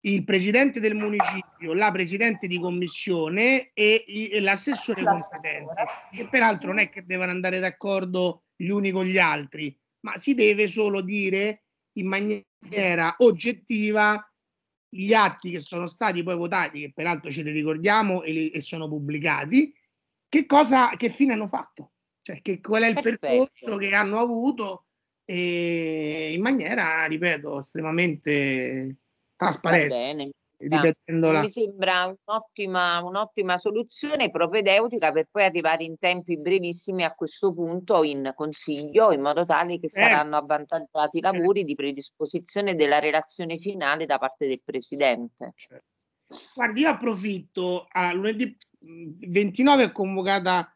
il presidente del municipio, la presidente di commissione e, e l'assessore. competente, che peraltro non è che devono andare d'accordo gli uni con gli altri, ma si deve solo dire in maniera oggettiva gli atti che sono stati poi votati, che peraltro ce li ricordiamo e, li- e sono pubblicati, che cosa, che fine hanno fatto? Cioè, che, qual è il Perfetto. percorso che hanno avuto e in maniera, ripeto, estremamente trasparente, bene. Ripetendola. Mi sembra un'ottima, un'ottima soluzione propedeutica per poi arrivare in tempi brevissimi a questo punto in consiglio, in modo tale che saranno avvantaggiati i lavori di predisposizione della relazione finale da parte del Presidente. Guardi, io approfitto, a lunedì mh, 29 è convocata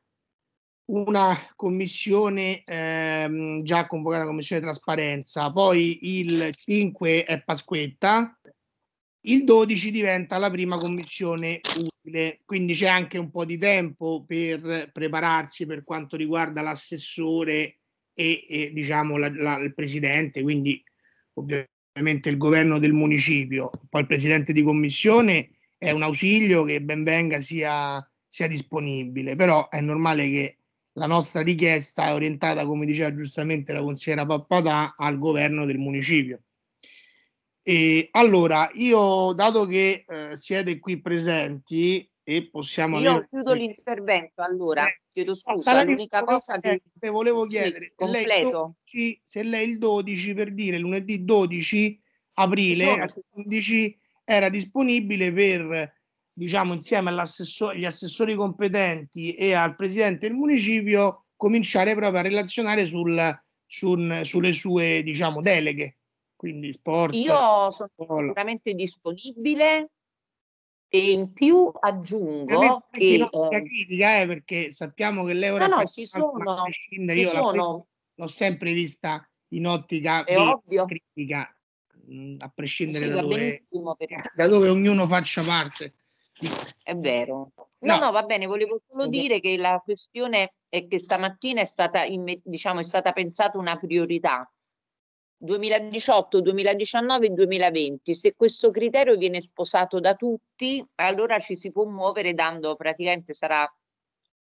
una commissione, ehm, già convocata la commissione trasparenza, poi il 5 è Pasquetta, il 12 diventa la prima commissione utile, quindi c'è anche un po' di tempo per prepararsi per quanto riguarda l'assessore e, e, diciamo la- la- il presidente, quindi ovviamente il governo del municipio, poi il presidente di commissione è un ausilio che ben venga sia, sia disponibile, però è normale che la nostra richiesta è orientata, come diceva giustamente la consigliera Pappadà, al governo del municipio. E allora, io, dato che eh, siete qui presenti e possiamo Io avere... chiudo l'intervento, allora, Eh, chiedo scusa, la l'unica volevo cosa che... chiedere- volevo Sì, chiedere se, lei il completo. 12, se lei il 12 per dire lunedì 12 aprile alle 11 era disponibile per diciamo insieme agli assessori competenti e al presidente del municipio cominciare proprio a relazionare sul, sul- sulle sue diciamo deleghe quindi sport Io sono scuola. sicuramente disponibile e in più aggiungo che... ottica eh, critica, eh, perché sappiamo che lei ora no, no, è ci sono, ci io la sono, l'ho sempre vista in ottica è critica, mh, a prescindere da dove, da dove ognuno faccia parte. È vero. No, No, no, va bene, volevo solo dire che la questione è che stamattina è stata, diciamo, è stata pensata una priorità. 2018, 2019 e 2020. Se questo criterio viene sposato da tutti, allora ci si può muovere dando praticamente sarà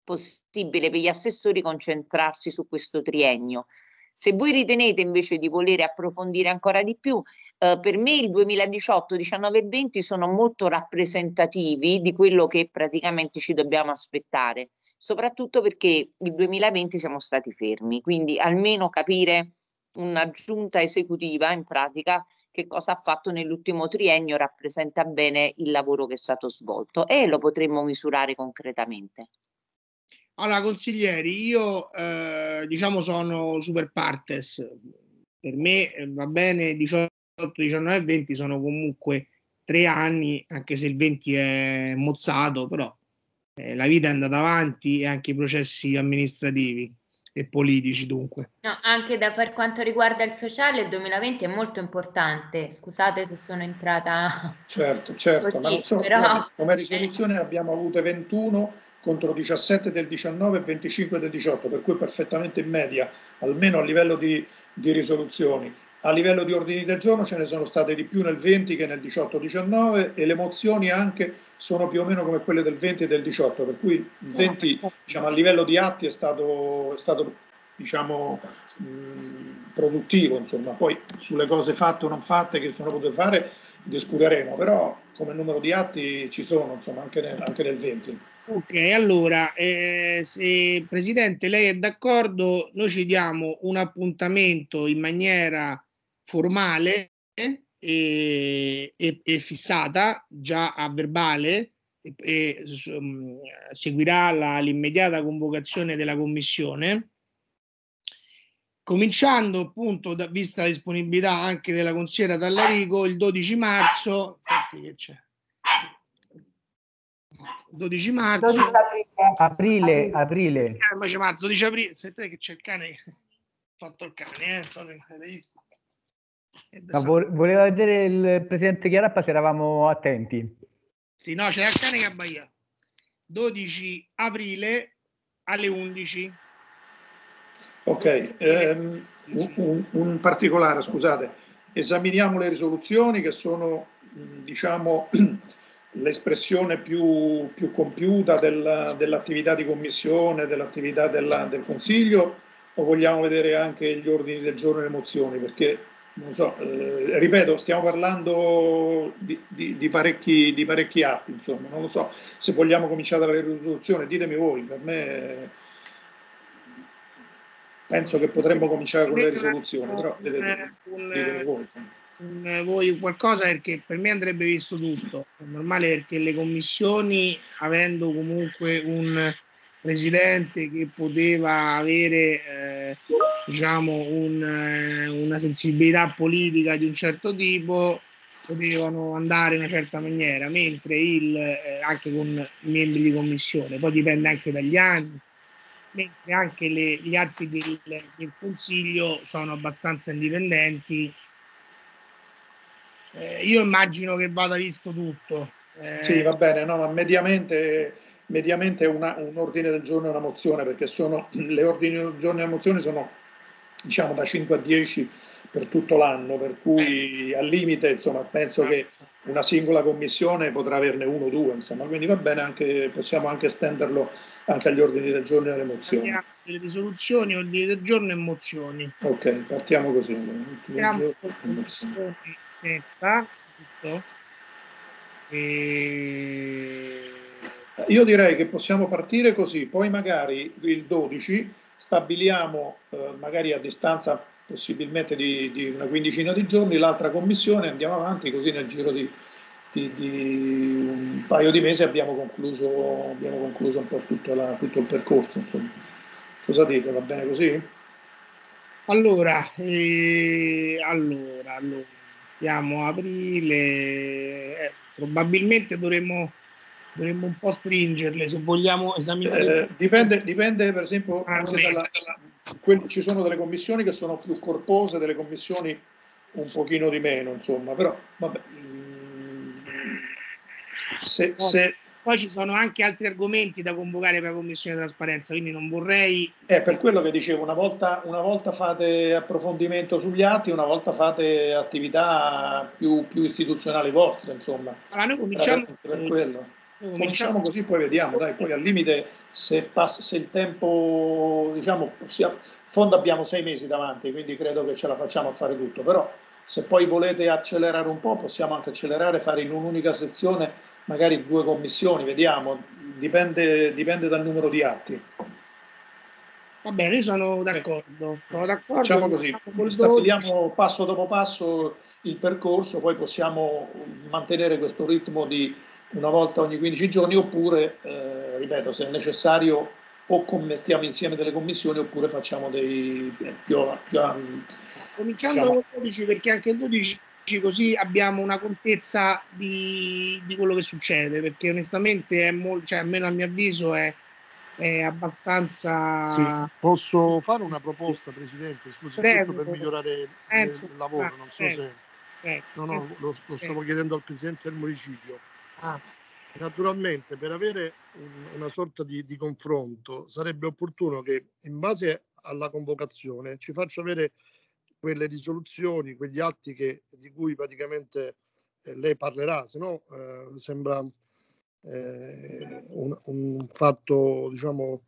possibile per gli assessori concentrarsi su questo triennio. Se voi ritenete invece di volere approfondire ancora di più, eh, per me il 2018, 19 e 20 sono molto rappresentativi di quello che praticamente ci dobbiamo aspettare, soprattutto perché il 2020 siamo stati fermi, quindi almeno capire una giunta esecutiva in pratica che cosa ha fatto nell'ultimo triennio rappresenta bene il lavoro che è stato svolto e lo potremmo misurare concretamente. allora consiglieri, io eh, diciamo sono super partes, per me eh, va bene 18, 19 e 20 sono comunque tre anni, anche se il 20 è mozzato, però eh, la vita è andata avanti e anche i processi amministrativi e politici dunque. No, anche da per quanto riguarda il sociale, il 2020 è molto importante. Scusate se sono entrata Certo, certo, ma così, non so, però come risoluzione abbiamo avute 21 contro 17 del 19 e 25 del 18, per cui perfettamente in media, almeno a livello di, di risoluzioni. A livello di ordini del giorno ce ne sono state di più nel 20 che nel 18-19 e le mozioni anche sono più o meno come quelle del 20 e del 18, per cui il 20 diciamo, a livello di atti è stato, è stato diciamo, mh, produttivo, insomma. poi sulle cose fatte o non fatte che sono potute fare discuteremo, però come numero di atti ci sono insomma, anche, nel, anche nel 20. Ok, allora, eh, se Presidente lei è d'accordo, noi ci diamo un appuntamento in maniera formale e, e- e fissata già a verbale e, e, mm, seguirà la- l'immediata convocazione della commissione cominciando appunto da, vista la disponibilità anche della consigliera Tallarico il 12 marzo che c'è? 12 marzo. 12 aprile. Aprile, aprile. marzo 12 aprile. Aspettate che c'è il cane. Ho fatto il cane eh, non E Ma adesso- vo- voleva vedere il presidente Chiarappa se eravamo attenti. sì, no c'è il cane che abbaia 12 aprile alle 11 Ok, ehm, un, un- particolare, scusate, esaminiamo le risoluzioni che sono, mh, diciamo, l'espressione più, più compiuta del- dell'attività di commissione, dell'attività della- del Consiglio, o vogliamo vedere anche gli ordini del giorno e le mozioni? Perché, non so, eh, ripeto, stiamo parlando di, di- di parecchi, di parecchi atti, insomma, non lo so, se vogliamo cominciare dalle risoluzioni, ditemi voi, per me... Penso che potremmo cominciare con le risoluzioni, però vedete, un, ditemi voi. insomma. eh, voi qualcosa perché per me andrebbe visto tutto. È normale perché le commissioni, avendo comunque un presidente che poteva avere eh, diciamo un, eh, una sensibilità politica di un certo tipo, potevano andare in una certa maniera, mentre il, eh, anche con i membri di commissione, poi dipende anche dagli anni mentre anche le- gli atti del, del Consiglio sono abbastanza indipendenti. Eh, io immagino che vada visto tutto. Eh, Sì, va bene, no, ma mediamente, mediamente una- un ordine del giorno e una mozione, perché sono, le ordini del giorno e le mozioni sono, diciamo, da 5 a 10 per tutto l'anno, per cui al limite insomma, penso che una singola commissione potrà averne uno o due, insomma, quindi va bene, anche, possiamo anche estenderlo anche agli ordini del giorno e alle mozioni. Le risoluzioni, ordini del giorno e mozioni. Ok, partiamo così. Partiamo sesta, giusto? E... Io direi che possiamo partire così, poi magari il 12 stabiliamo eh, magari a distanza possibilmente di, di, una quindicina di giorni l'altra commissione, andiamo avanti così nel giro di, di, di un paio di mesi abbiamo concluso, abbiamo concluso un po' tutto, la, tutto il percorso. Insomma. Cosa dite? Va bene così? Allora, eh, allora, allora, stiamo a aprile, eh, probabilmente dovremmo, dovremmo un po' stringerle se vogliamo esaminare. Eh, dipende, dipende, per esempio, ah, dalla, dalla, que- ci sono delle commissioni che sono più corpose, delle commissioni un pochino di meno, insomma, però vabbè. Se, se, poi ci sono anche altri argomenti da convocare per la commissione di trasparenza, quindi non vorrei... È per quello che dicevo, una volta, una volta fate approfondimento sugli atti, una volta fate attività più, più istituzionali vostre, insomma. Allora noi cominciamo... Per quello. Cominciamo così, poi vediamo, dai, poi al limite se, passa, se il tempo, diciamo, in fondo abbiamo sei mesi davanti, quindi credo che ce la facciamo a fare tutto, però se poi volete accelerare un po' possiamo anche accelerare, fare in un'unica sezione magari due commissioni, vediamo, dipende, dipende dal numero di atti. Va bene, io sono d'accordo. Sono d'accordo. Facciamo così, stabiliamo passo dopo passo il percorso, poi possiamo mantenere questo ritmo di una volta ogni 15 giorni oppure, eh, ripeto, se è necessario o commettiamo insieme delle commissioni oppure facciamo dei più, più Cominciando diciamo, con 12 perché anche il 12 così abbiamo una contezza di, di, quello che succede perché onestamente è molto, cioè almeno a mio avviso è, è abbastanza sì, posso fare una proposta presidente scusi Prego. per migliorare Penso. il lavoro ah, non so Prego. se Prego. no no lo, lo stavo chiedendo al presidente del municipio ah. naturalmente per avere un, una sorta di, di confronto sarebbe opportuno che in base alla convocazione ci faccia avere quelle risoluzioni, quegli atti che, di cui praticamente eh, lei parlerà, se no eh, sembra eh, un, un, fatto diciamo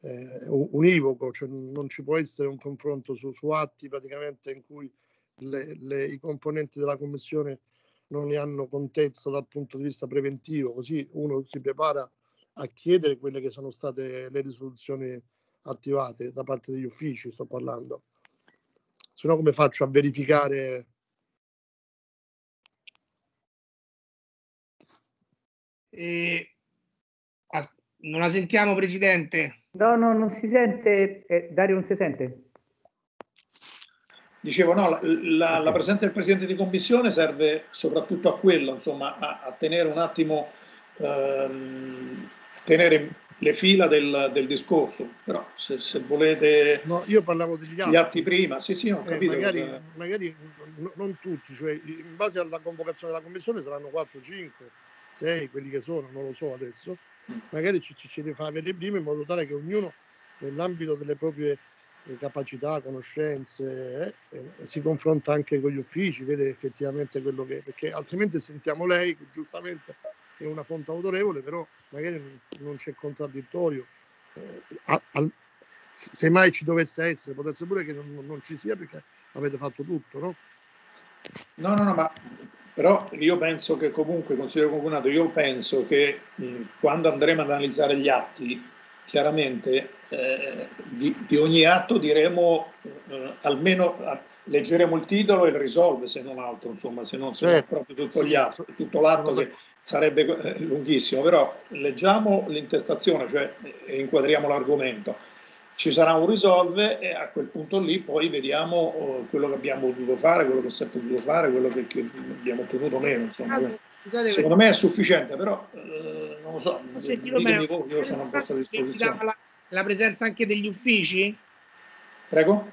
eh, univoco, cioè non ci può essere un confronto su, su atti praticamente in cui le, le, i componenti della commissione non ne hanno contezza dal punto di vista preventivo, così uno si prepara a chiedere quelle che sono state le risoluzioni attivate da parte degli uffici, sto parlando. Se no come faccio a verificare? E... non la sentiamo presidente? No no non si sente eh, Dario non si sente dicevo no la, la, la, presenza del presidente di commissione serve soprattutto a quello insomma a, a tenere un attimo ehm, tenere le fila del, del discorso, però se, se volete no, io parlavo degli atti, gli atti prima, sì sì, ho eh, capito. magari, cosa... magari no, non tutti, cioè in base alla convocazione della commissione saranno 4, 5, 6, quelli che sono, non lo so adesso, mm. magari ci, ci, ci fa avere prima in modo tale che ognuno nell'ambito delle proprie eh, capacità, conoscenze, eh, eh, si confronta anche con gli uffici, vede effettivamente quello che... perché altrimenti sentiamo lei che giustamente è una fonte autorevole, però magari non c'è contraddittorio. Eh, al, se mai ci dovesse essere, può essere pure che non, non, ci sia perché avete fatto tutto, no? No, no, no, ma però io penso che comunque, consigliere comunato, io penso che mh, quando andremo ad analizzare gli atti, chiaramente eh, di, di, ogni atto diremo eh, almeno leggeremo il titolo e il risolve se non altro, insomma, se non, certo. proprio tutto, gli atti, tutto l'atto che sarebbe eh, lunghissimo, però leggiamo l'intestazione, cioè inquadriamo l'argomento. Ci sarà un risolve e a quel punto lì poi vediamo oh, quello che abbiamo potuto fare, quello che si è potuto fare, quello che, che abbiamo ottenuto meno. Insomma. Scusate, Secondo me è sufficiente, però eh, non lo so, ditemi voi, io sono a vostra disposizione. La, la presenza anche degli uffici? Prego?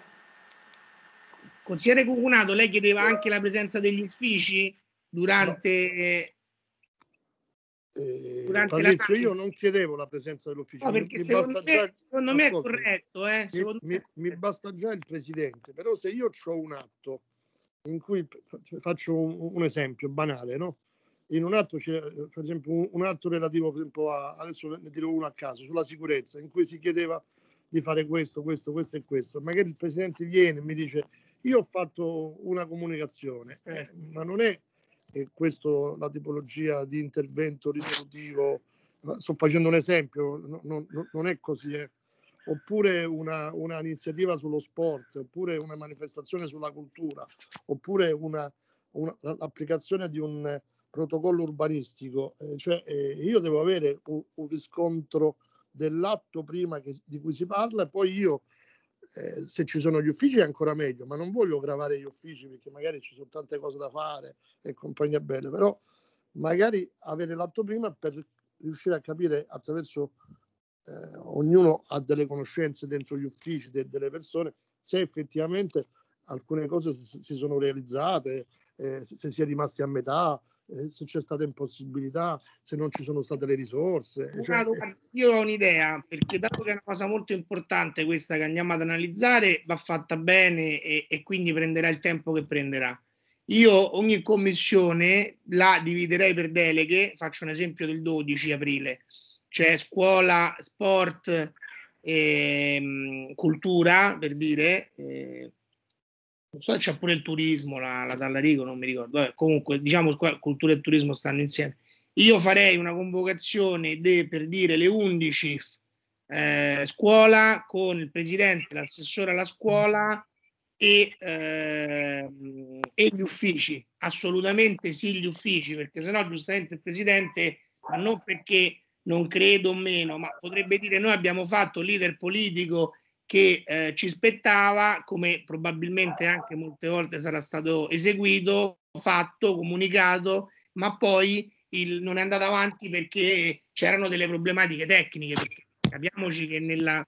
Consigliere Cucunato, lei chiedeva anche la presenza degli uffici durante... Eh, Durante la Patrizio, io non chiedevo la presenza dell'ufficio. No, mi- perché mi secondo basta me, già- secondo me è corretto, eh? mi- mi, mi basta già il presidente, però se io ho un atto in cui fa- faccio un, un esempio banale, no? In un atto c'è, per esempio, un, un atto relativo, per esempio, a, adesso ne dirò uno a caso, sulla sicurezza, in cui si chiedeva di fare questo, questo, questo e questo. Magari il presidente viene e mi dice: Io ho fatto una comunicazione, eh, ma non è eh, questo la tipologia di intervento risolutivo. Sto facendo un esempio, no- no- no- non è così. eh oppure una, una iniziativa sullo sport, oppure una manifestazione sulla cultura, oppure una, una- l'applicazione di un protocollo urbanistico. Eh, cioè, eh, io devo avere un, un riscontro dell'atto prima che- di cui si parla e poi io, eh, se ci sono gli uffici è ancora meglio, ma non voglio gravare gli uffici perché magari ci sono tante cose da fare e compagnia bella, però magari avere l'atto prima per riuscire a capire attraverso eh, ognuno ha delle conoscenze dentro gli uffici de- delle persone, se effettivamente alcune cose si, sono realizzate, eh, se si è rimasti a metà, eh, se c'è stata impossibilità, se non ci sono state le risorse. cioè, Guarda, guarda, io ho un'idea, perché dato che è una cosa molto importante questa che andiamo ad analizzare, va fatta bene e, e quindi prenderà il tempo che prenderà. Io ogni commissione la dividerei per deleghe, faccio un esempio del 12 aprile, cioè scuola, sport, ehm, cultura, per dire, eh, non so c'è pure il turismo, la, la Tallarico, non mi ricordo, Vabbè, comunque diciamo qua cultura e turismo stanno insieme. Io farei una convocazione de- per dire le 11 eh, scuola con il presidente, l'assessore alla scuola e, ehm, e gli uffici. Assolutamente sì, gli uffici, perché sennò giustamente il presidente, ma non perché non credo o meno, ma potrebbe dire noi abbiamo fatto leader politico che eh, ci spettava, come probabilmente anche molte volte sarà stato eseguito, fatto, comunicato, ma poi il, non è andato avanti perché c'erano delle problematiche tecniche. Capiamoci che nella,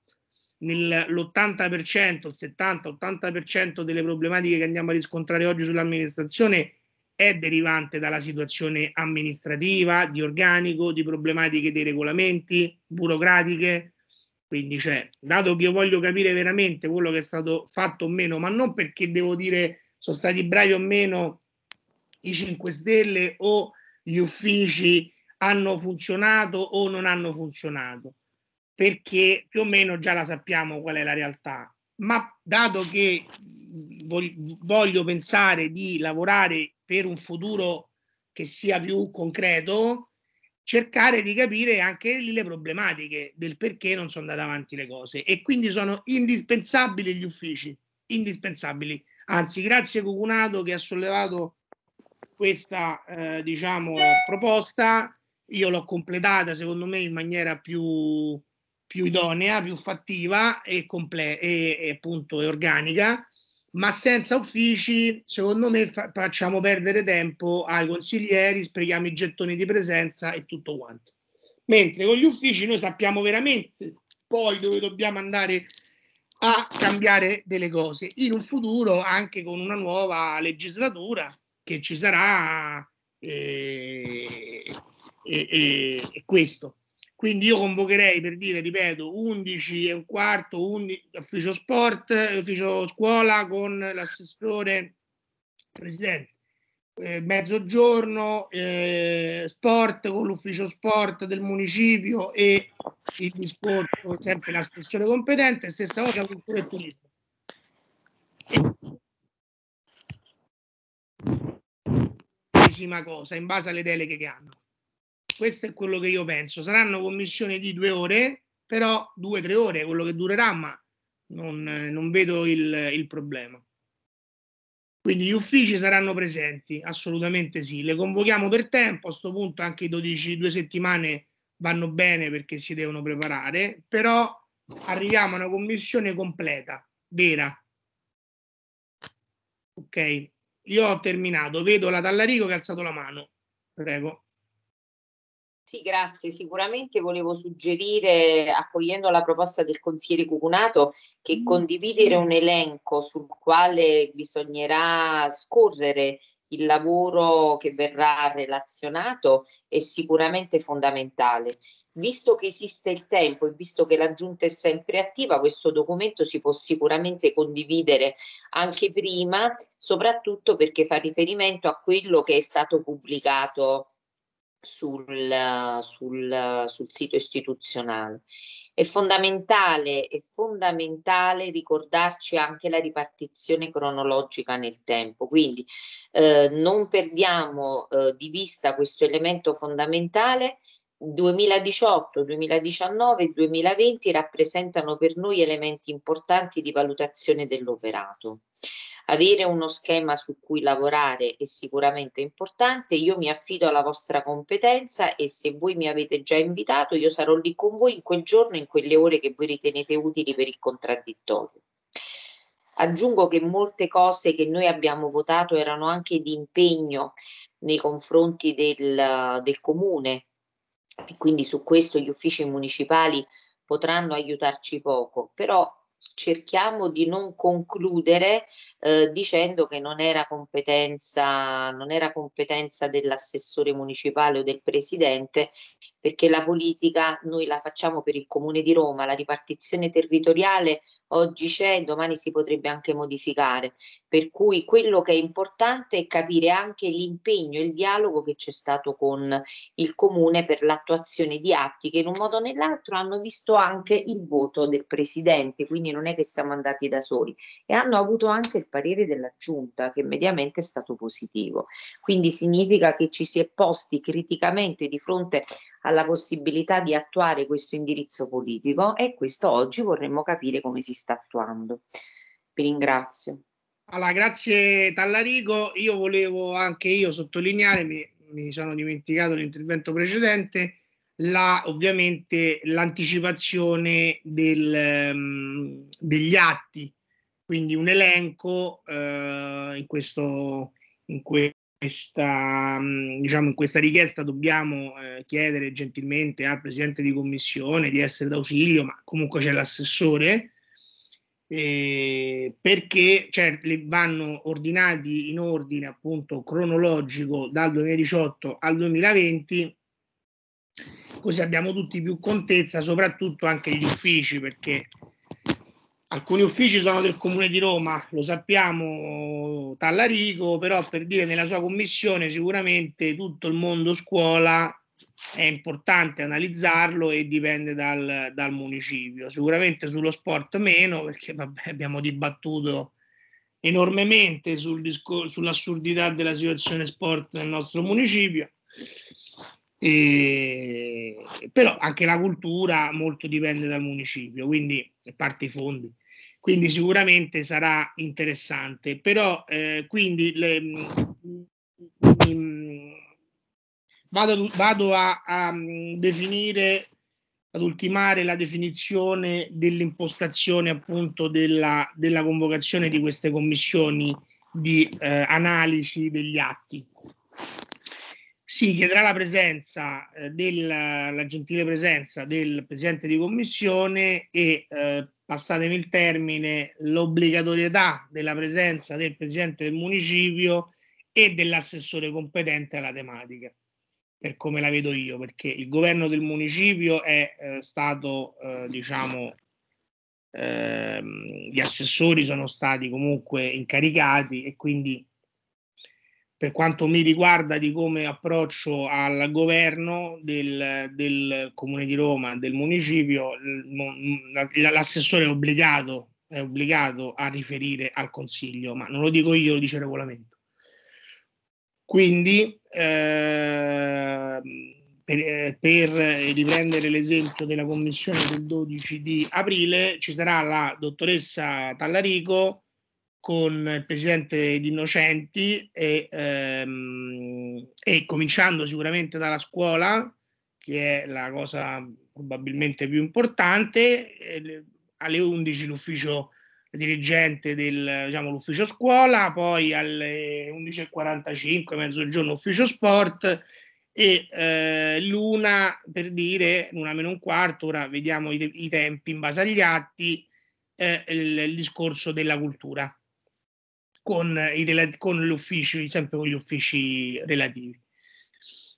nell'80%, il 70-80% delle problematiche che andiamo a riscontrare oggi sull'amministrazione è derivante dalla situazione amministrativa, di organico, di problematiche dei regolamenti, burocratiche. Quindi, cioè, dato che io voglio capire veramente quello che è stato fatto o meno, ma non perché devo dire sono stati bravi o meno i 5 Stelle o gli uffici hanno funzionato o non hanno funzionato, perché più o meno già la sappiamo qual è la realtà. Ma dato che vog- voglio pensare di lavorare per un futuro che sia più concreto, cercare di capire anche le problematiche del perché non sono andate avanti le cose. E quindi sono indispensabili gli uffici, indispensabili. Anzi, grazie Cucunato che ha sollevato questa eh, diciamo proposta, io l'ho completata secondo me in maniera più, più idonea, più fattiva e, comple- e, e appunto e organica ma senza uffici, secondo me, fa- facciamo perdere tempo ai consiglieri, sprechiamo i gettoni di presenza e tutto quanto. Mentre con gli uffici noi sappiamo veramente poi dove dobbiamo andare a cambiare delle cose in un futuro anche con una nuova legislatura che ci sarà e, e- e- e questo. Quindi io convocherei per dire, ripeto, 11 e un quarto, 11, ufficio sport, ufficio scuola con l'assessore presidente, eh, mezzogiorno, eh, sport con l'ufficio sport del municipio e il disporto, sempre l'assessore competente, stessa cosa cultura e turismo. Cosa, in base alle deleghe che hanno. Questo è quello che io penso. Saranno commissioni di due ore, però due o tre ore, quello che durerà, ma non, eh, non vedo il, il problema. Quindi gli uffici saranno presenti, assolutamente sì. Le convochiamo per tempo, a questo punto anche i 12, due settimane vanno bene perché si devono preparare, però arriviamo a una commissione completa, vera. Ok, io ho terminato. Vedo la Tallarico che ha alzato la mano. Prego. Sì, grazie. Sicuramente volevo suggerire, accogliendo la proposta del consigliere Cucunato, che condividere un elenco sul quale bisognerà scorrere il lavoro che verrà relazionato è sicuramente fondamentale. Visto che esiste il tempo e visto che la giunta è sempre attiva, questo documento si può sicuramente condividere anche prima, soprattutto perché fa riferimento a quello che è stato pubblicato sul, sul, sul sito istituzionale. È fondamentale, è fondamentale ricordarci anche la ripartizione cronologica nel tempo, quindi eh, non perdiamo eh, di vista questo elemento fondamentale 2018, 2019 e 2020 rappresentano per noi elementi importanti di valutazione dell'operato. Avere uno schema su cui lavorare è sicuramente importante, io mi affido alla vostra competenza e se voi mi avete già invitato io sarò lì con voi in quel giorno, in quelle ore che voi ritenete utili per il contraddittorio. Aggiungo che molte cose che noi abbiamo votato erano anche di impegno nei confronti del, del comune. E quindi su questo gli uffici municipali potranno aiutarci poco, però cerchiamo di non concludere eh, dicendo che non era competenza, non era competenza dell'assessore municipale o del presidente, perché la politica noi la facciamo per il comune di Roma, la ripartizione territoriale oggi c'è, domani si potrebbe anche modificare, per cui quello che è importante è capire anche l'impegno e il dialogo che c'è stato con il comune per l'attuazione di atti che in un modo o nell'altro hanno visto anche il voto del presidente, quindi non è che siamo andati da soli e hanno avuto anche il parere della giunta che mediamente è stato positivo. Quindi significa che ci si è posti criticamente di fronte alla possibilità di attuare questo indirizzo politico e questo oggi vorremmo capire come si sta attuando. Vi ringrazio. Allora, grazie Tallarico. Io volevo anche io sottolineare, mi, mi sono dimenticato l'intervento precedente, la, ovviamente l'anticipazione del, um, degli atti, quindi un elenco uh, in, questo, in, que, questa, diciamo, in questa richiesta dobbiamo eh, chiedere gentilmente al presidente di commissione di essere d'ausilio, ma comunque c'è l'assessore, eh, perché cioè, vanno ordinati in ordine appunto cronologico dal 2018 al 2020, così abbiamo tutti più contezza, soprattutto anche gli uffici, perché Alcuni uffici sono del Comune di Roma, lo sappiamo Tallarico, però per dire nella sua commissione sicuramente tutto il mondo scuola è importante analizzarlo e dipende dal, dal municipio. Sicuramente sullo sport meno, perché vabbè, abbiamo dibattuto enormemente sul discor- sull'assurdità della situazione sport nel nostro municipio. E, però anche la cultura molto dipende dal municipio, quindi parte i fondi. Quindi sicuramente sarà interessante, però eh, quindi le, mh, mh, vado, vado a, a definire, ad ultimare la definizione dell'impostazione appunto della, della convocazione di queste commissioni di eh, analisi degli atti si chiederà la presenza eh, del, la gentile presenza del presidente di commissione e eh, passatemi il termine l'obbligatorietà della presenza del presidente del municipio e dell'assessore competente alla tematica per come la vedo io perché il governo del municipio è eh, stato eh, diciamo ehm, gli assessori sono stati comunque incaricati e quindi per quanto mi riguarda di come approccio al governo del, del Comune di Roma, del municipio, l'assessore è obbligato, è obbligato a riferire al Consiglio, ma non lo dico io, lo dice il regolamento. Quindi, eh, per, per, riprendere l'esempio della commissione del 12 di aprile, ci sarà la dottoressa Tallarico con il presidente di Innocenti e, ehm, e cominciando sicuramente dalla scuola, che è la cosa probabilmente più importante, eh, alle 11 l'ufficio dirigente del diciamo, l'ufficio scuola, poi alle 11.45 mezzogiorno ufficio sport e eh, l'una per dire una meno un quarto, ora vediamo i, i tempi in base agli atti, eh, il, il discorso della cultura con, i, con gli uffici, sempre con gli uffici relativi.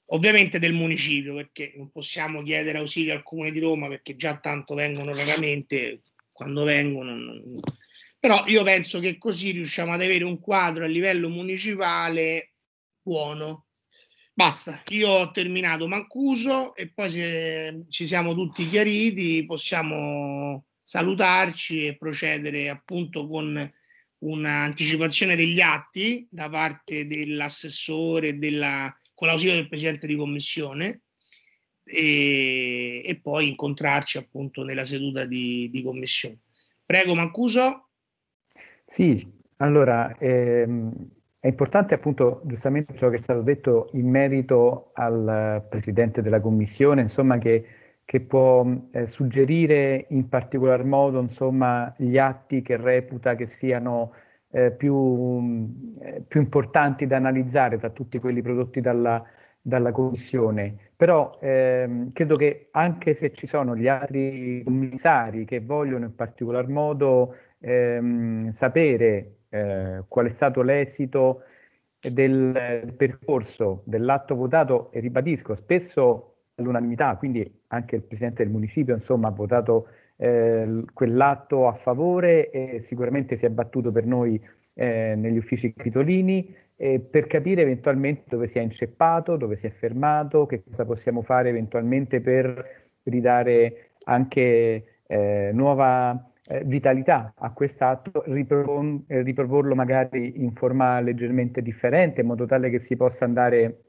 Ovviamente del municipio, perché non possiamo chiedere ausilio al Comune di Roma perché già tanto vengono raramente, quando vengono. Non... Però io penso che così riusciamo ad avere un quadro a livello municipale buono. Basta, io ho terminato Mancuso e poi se ci siamo tutti chiariti possiamo salutarci e procedere appunto con un'anticipazione degli atti da parte dell'assessore della, con l'ausilio del presidente di commissione e, e, poi incontrarci appunto nella seduta di, di commissione. Prego Mancuso. Sì, allora ehm, è importante appunto giustamente ciò che è stato detto in merito al presidente della commissione, insomma che che può eh, suggerire in particolar modo insomma, gli atti che reputa che siano eh, più, eh, più, importanti da analizzare tra tutti quelli prodotti dalla, dalla Commissione. Però ehm, credo che anche se ci sono gli altri commissari che vogliono in particolar modo ehm, sapere eh, qual è stato l'esito del percorso dell'atto votato, e ribadisco, spesso all'unanimità, quindi anche il Presidente del Municipio insomma, ha votato eh, quell'atto a favore e sicuramente si è battuto per noi eh, negli uffici capitolini eh, per capire eventualmente dove si è inceppato, dove si è fermato, che cosa possiamo fare eventualmente per ridare anche eh, nuova eh, vitalità a quest'atto, ripropon- riproporlo magari in forma leggermente differente in modo tale che si possa andare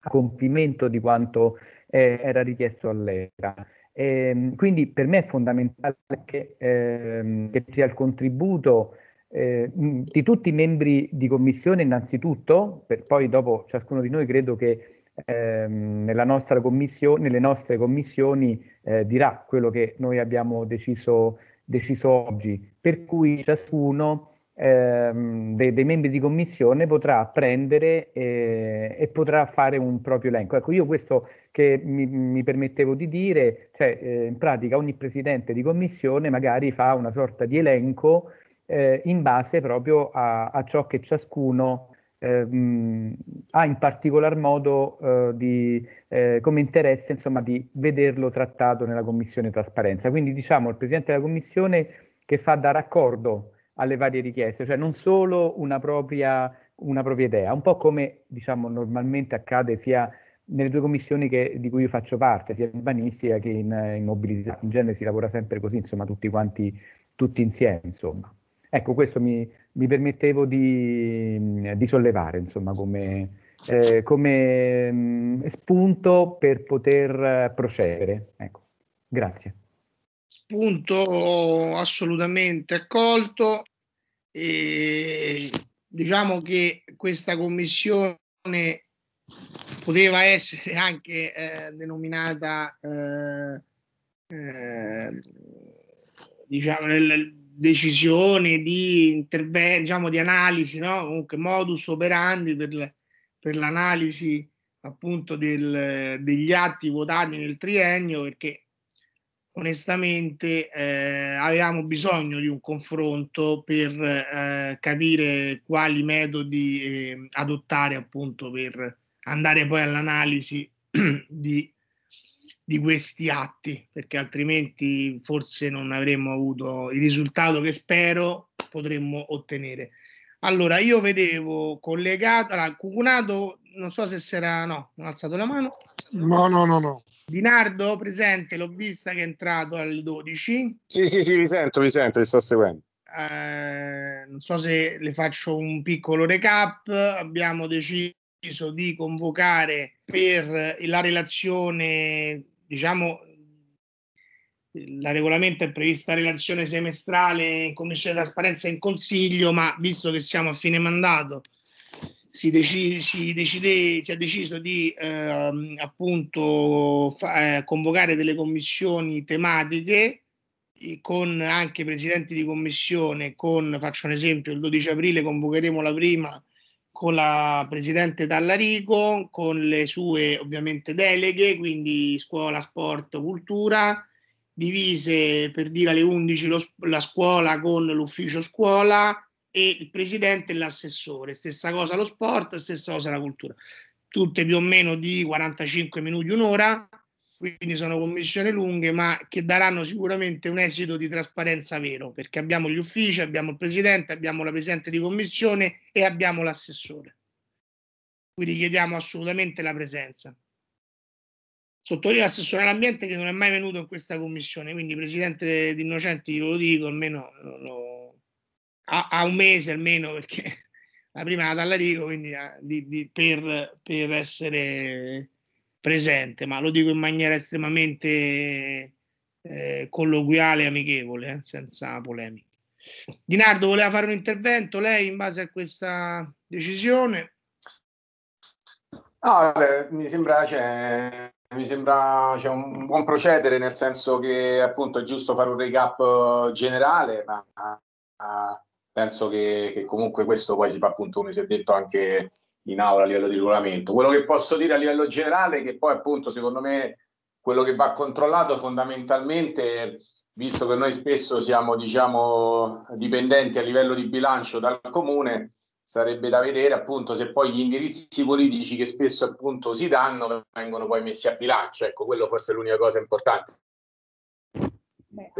a compimento di quanto eh, era richiesto all'ERA. Eh, quindi per me è fondamentale che, ehm, che sia il contributo eh, di tutti i membri di commissione innanzitutto, per poi dopo ciascuno di noi credo che ehm, nelle nostre commissioni eh, dirà quello che noi abbiamo deciso, deciso oggi, per cui ciascuno ehm, dei, dei, membri di commissione potrà prendere eh, e potrà fare un proprio elenco. Ecco, io questo che mi, mi permettevo di dire, cioè eh, in pratica ogni presidente di commissione magari fa una sorta di elenco eh, in base proprio a, a, ciò che ciascuno ehm, ha in particolar modo eh, di, eh, come interesse insomma, di vederlo trattato nella commissione trasparenza. Quindi diciamo il presidente della commissione che fa da raccordo alle varie richieste, cioè non solo una propria, una propria idea, un po' come diciamo normalmente accade sia nelle due commissioni che, di cui io faccio parte, sia in urbanistica che in, in, mobilità. In genere si lavora sempre così, insomma, tutti quanti, tutti insieme, insomma. Ecco, questo mi, mi permettevo di, di, sollevare, insomma, come, eh, come mh, spunto per poter procedere. Ecco, grazie. Spunto assolutamente accolto. E diciamo che questa commissione poteva essere anche eh, denominata eh, eh, diciamo nelle decisioni di intervento diciamo di analisi no? comunque modus operandi per, per l'analisi appunto del, degli atti votati nel triennio perché onestamente eh, avevamo bisogno di un confronto per eh, capire quali metodi eh, adottare appunto per andare poi all'analisi di, di questi atti, perché altrimenti forse non avremmo avuto il risultato che spero potremmo ottenere. Allora, io vedevo collegato, allora, Cucunato, non so se sarà, no, non ha alzato la mano. No, no, no, no. Dinardo, presente, l'ho vista che è entrato alle 12. Sì, sì, sì, vi sento, vi sento, vi sto seguendo. Eh, non so se le faccio un piccolo recap. Abbiamo deciso di convocare per la relazione, diciamo, la regolamento è prevista relazione semestrale in commissione trasparenza in consiglio, ma visto che siamo a fine mandato, si, deci- si, decide, si è deciso di eh, appunto fa- eh, convocare delle commissioni tematiche con anche presidenti di commissione, con, faccio un esempio, il 12 aprile convocheremo la prima con la presidente Tallarico, con le sue ovviamente deleghe, quindi scuola, sport, cultura, divise per dire alle 11 lo, la scuola con l'ufficio scuola, e il presidente e l'assessore. Stessa cosa lo sport, stessa cosa la cultura. Tutte più o meno di 45 minuti, un'ora, quindi sono commissioni lunghe, ma che daranno sicuramente un esito di trasparenza vero, perché abbiamo gli uffici, abbiamo il presidente, abbiamo la presidente di commissione e abbiamo l'assessore. Quindi chiediamo assolutamente la presenza. Sottolineo l'assessore all'ambiente che non è mai venuto in questa commissione, quindi presidente di Innocenti, lo dico almeno lo, a, a, un mese almeno, perché la prima la Tallarico, quindi a, di, di, per, per essere presente, ma lo dico in maniera estremamente eh, colloquiale e amichevole, eh, senza polemiche. Dinardo voleva fare un intervento, lei in base a questa decisione? No, mi sembra, cioè, mi sembra cioè, un buon procedere, nel senso che appunto è giusto fare un recap generale, ma uh, penso che, che, comunque questo poi si fa appunto, come si è detto anche in aula a livello di regolamento. Quello che posso dire a livello generale è che poi appunto secondo me quello che va controllato fondamentalmente, visto che noi spesso siamo diciamo dipendenti a livello di bilancio dal comune, sarebbe da vedere appunto se poi gli indirizzi politici che spesso appunto si danno vengono poi messi a bilancio. Ecco, quello forse è l'unica cosa importante. Beh,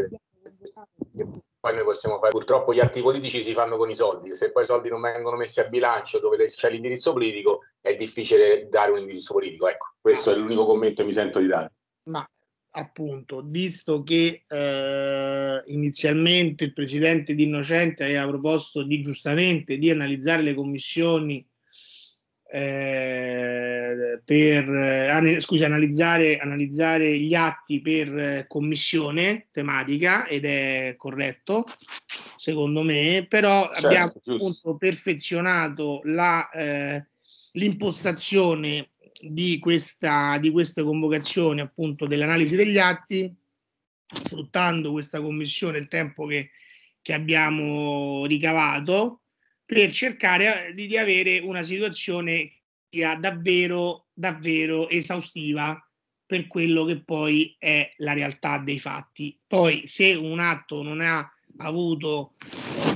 poi noi possiamo fare purtroppo gli atti politici si fanno con i soldi se poi i soldi non vengono messi a bilancio dove c'è l'indirizzo politico è difficile dare un indirizzo politico ecco questo è l'unico commento che mi sento di dare ma appunto visto che eh, inizialmente il presidente di Innocente aveva proposto di giustamente di analizzare le commissioni eh, per eh, scusi, analizzare, analizzare gli atti per eh, commissione tematica ed è corretto secondo me, però certo, abbiamo appunto perfezionato la, eh, l'impostazione di questa, di queste convocazioni appunto dell'analisi degli atti sfruttando questa commissione il tempo che, che abbiamo ricavato per cercare eh, di, di avere una situazione sia davvero, davvero esaustiva per quello che poi è la realtà dei fatti. Poi se un atto non ha avuto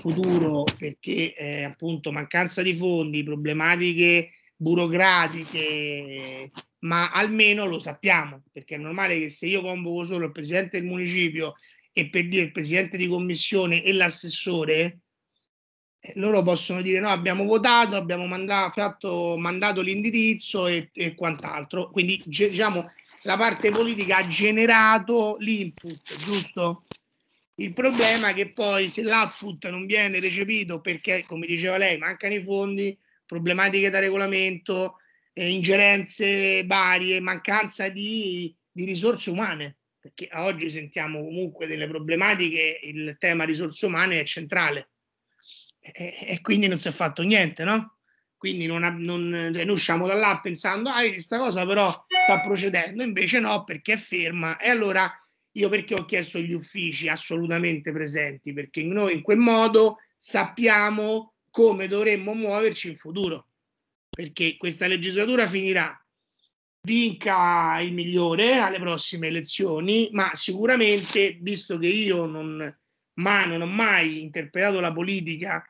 futuro perché eh, appunto mancanza di fondi, problematiche burocratiche, ma almeno lo sappiamo, perché è normale che se io convoco solo il presidente del municipio e per dire il presidente di commissione e l'assessore, eh, loro possono dire no, abbiamo votato, abbiamo mandato, fatto, mandato l'indirizzo e, e quant'altro. Quindi diciamo la parte politica ha generato l'input, giusto? Il problema è che poi se l'output non viene recepito perché, come diceva lei, mancano i fondi, problematiche da regolamento, eh, ingerenze varie, mancanza di, di risorse umane, perché oggi sentiamo comunque delle problematiche, il tema risorse umane è centrale e, e quindi non si è fatto niente, no? Quindi non, non, noi usciamo da là pensando, ah, questa cosa però sta procedendo, invece no, perché è ferma. E allora io perché ho chiesto gli uffici assolutamente presenti? Perché noi in quel modo sappiamo come dovremmo muoverci in futuro, perché questa legislatura finirà, vinca il migliore alle prossime elezioni, ma sicuramente, visto che io non, ma non ho mai interpretato la politica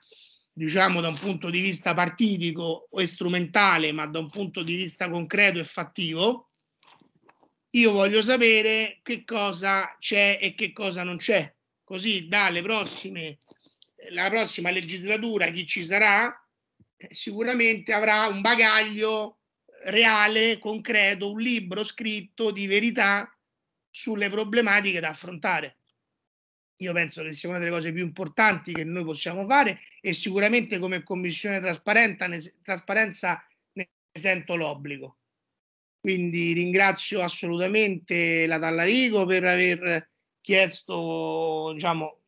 diciamo da un punto di vista partitico o strumentale, ma da un punto di vista concreto e fattivo, io voglio sapere che cosa c'è e che cosa non c'è. Così dalle prossime, la prossima legislatura, chi ci sarà, eh, sicuramente avrà un bagaglio reale, concreto, un libro scritto di verità sulle problematiche da affrontare io penso che sia una delle cose più importanti che noi possiamo fare e sicuramente come commissione trasparenza ne sento l'obbligo. Quindi ringrazio assolutamente la Tallarico per aver chiesto, diciamo,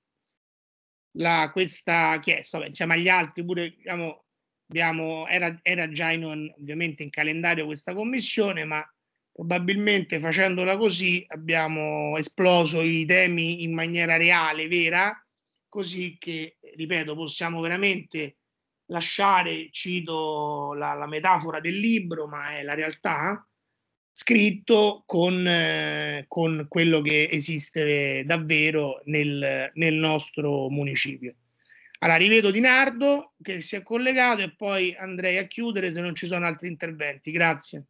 la, questa chiesta, insieme agli altri pure, diciamo, abbiamo, era, era già in, ovviamente in calendario questa commissione, ma probabilmente facendola così abbiamo esploso i temi in maniera reale, vera, così che, ripeto, possiamo veramente lasciare, cito la, la metafora del libro, ma è la realtà, scritto con, eh, con quello che esiste davvero nel, nel nostro municipio. Allora, rivedo Di Nardo che si è collegato e poi andrei a chiudere se non ci sono altri interventi. Grazie.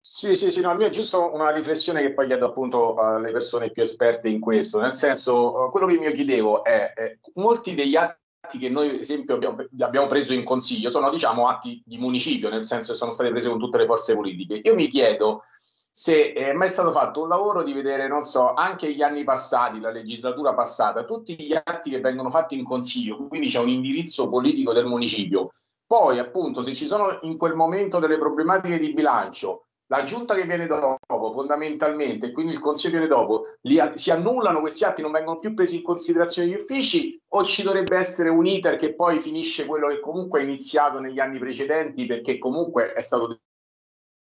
Sì, sì, sì, no, mio è giusto una riflessione che poi chiedo appunto alle persone più esperte in questo, nel senso, quello che io chiedevo è, è molti degli atti che noi, ad esempio, abbiamo, abbiamo, preso in consiglio sono, diciamo, atti di municipio, nel senso che sono state prese con tutte le forze politiche. Io mi chiedo se è mai stato fatto un lavoro di vedere, non so, anche gli anni passati, la legislatura passata, tutti gli atti che vengono fatti in consiglio, quindi c'è un indirizzo politico del municipio. Poi, appunto, se ci sono in quel momento delle problematiche di bilancio, la giunta che viene dopo, fondamentalmente, quindi il consiglio viene dopo, li, si annullano questi atti, non vengono più presi in considerazione gli uffici o ci dovrebbe essere un iter che poi finisce quello che comunque è iniziato negli anni precedenti perché comunque è stato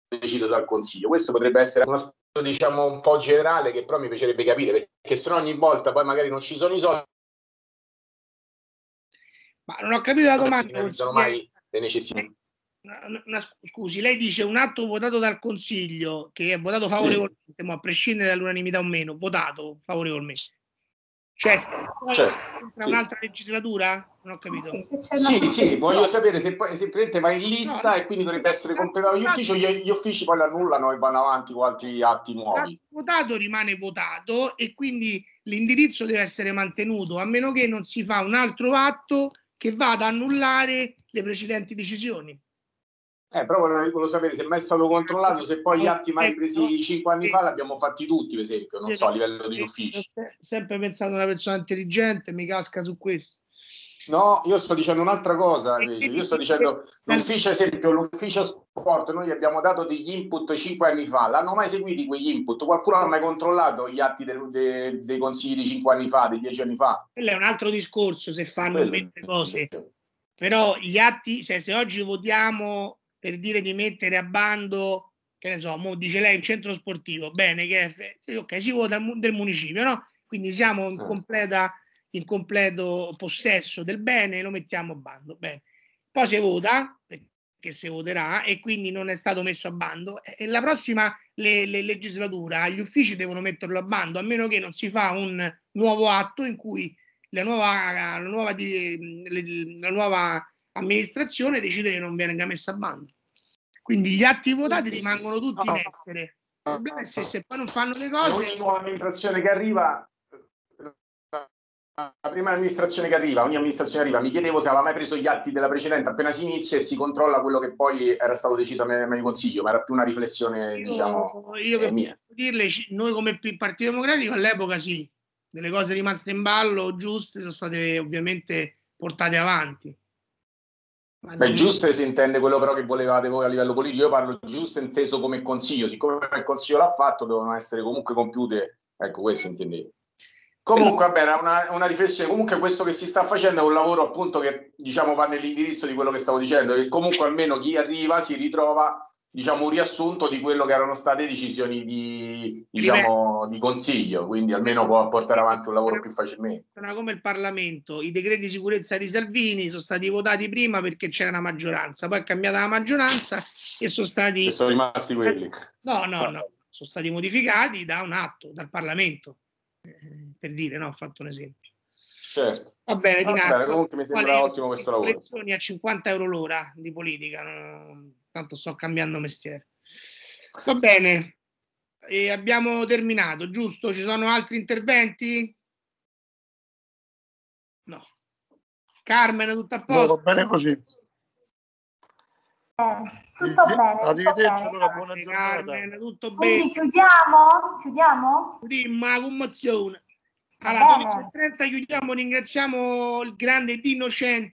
deciso dal Consiglio. Questo potrebbe essere un aspetto diciamo un po' generale che però mi piacerebbe capire, perché se no ogni volta poi magari non ci sono i soldi. Ma non ho capito la domanda. Non si mai le necessità. Una, una, scusi, lei dice un atto votato dal Consiglio che è votato favorevolmente, sì. ma a prescindere dall'unanimità o meno, votato favorevolmente. Cioè, poi certo, sì. un'altra legislatura? Non ho capito. Sì, sì, voglio sapere se poi semplicemente va in lista no, e quindi dovrebbe essere completato gli uffici, gli, gli uffici poi l'annullano e vanno avanti con altri atti nuovi. Votato rimane votato e quindi l'indirizzo deve essere mantenuto, a meno che non si fa un altro atto che vada ad annullare le precedenti decisioni. Eh, però volevo, volevo sapere se mai è stato controllato, se poi gli atti mai presi cinque anni fa l'abbiamo fatti tutti, per esempio, non so, a livello di uffici. Sempre pensato a una persona intelligente, mi casca su questo. No, io sto dicendo un'altra cosa, invece. io sto dicendo l'ufficio, esempio, l'ufficio sport, noi abbiamo dato degli input cinque anni fa, l'hanno mai seguiti quegli input? Qualcuno ha mai controllato gli atti del, de, dei consigli di cinque anni fa, di dieci anni fa? Quello è un altro discorso se fanno belle cose, però gli atti, cioè se oggi votiamo per dire di mettere a bando, che ne so, dice lei un centro sportivo, bene, che è, ok, si vota del municipio, no? Quindi siamo in, completa, in completo possesso del bene, lo mettiamo a bando, bene. Poi si vota, perché si voterà, e quindi non è stato messo a bando, e la prossima le, le legislatura, gli uffici devono metterlo a bando, a meno che non si fa un nuovo atto in cui la nuova, la nuova, la nuova amministrazione decide che non venga messa a bando. Quindi gli atti votati rimangono tutti in essere. Il problema è se, se poi non fanno le cose. Ogni nuova amministrazione che arriva, la prima amministrazione che arriva, ogni amministrazione arriva, mi chiedevo se aveva mai preso gli atti della precedente appena si inizia e si controlla quello che poi era stato deciso nel consiglio, ma era più una riflessione, io, diciamo, io eh, mia. dirle, noi come Partito Democratico all'epoca sì, delle cose rimaste in ballo giuste sono state ovviamente portate avanti. Beh, giusto si intende quello però che volevate voi a livello politico, io parlo giusto inteso come consiglio, siccome il consiglio l'ha fatto devono essere comunque compiute, ecco questo intendevo. Comunque va bene, una, una riflessione, comunque questo che si sta facendo è un lavoro appunto che diciamo va nell'indirizzo di quello che stavo dicendo, che comunque almeno chi arriva si ritrova diciamo un riassunto di quello che erano state decisioni di, diciamo, di consiglio, quindi almeno può portare avanti un lavoro più facilmente. Sono come il Parlamento, i decreti di sicurezza di Salvini sono stati votati prima perché c'era una maggioranza, poi è cambiata la maggioranza e sono stati... E sono rimasti quelli. No, no, no, sono stati modificati da un atto, dal Parlamento, eh, per dire, no, ho fatto un esempio. Certo. Va bene, Dinardo, comunque mi sembra ottimo questo lavoro. A 50 euro l'ora di politica, no? Tanto sto cambiando mestiere. Va bene, e abbiamo terminato, giusto? Ci sono altri interventi? No. Carmen, tutto a posto? No, va bene così. Eh, tutto bene. Arrivederci, tutto allora bene. buona giornata. Carmen, tutto Quindi bene? chiudiamo? Chiudiamo? Dimma commozione. Bene. 12.30 chiudiamo, ringraziamo il grande Dino Cento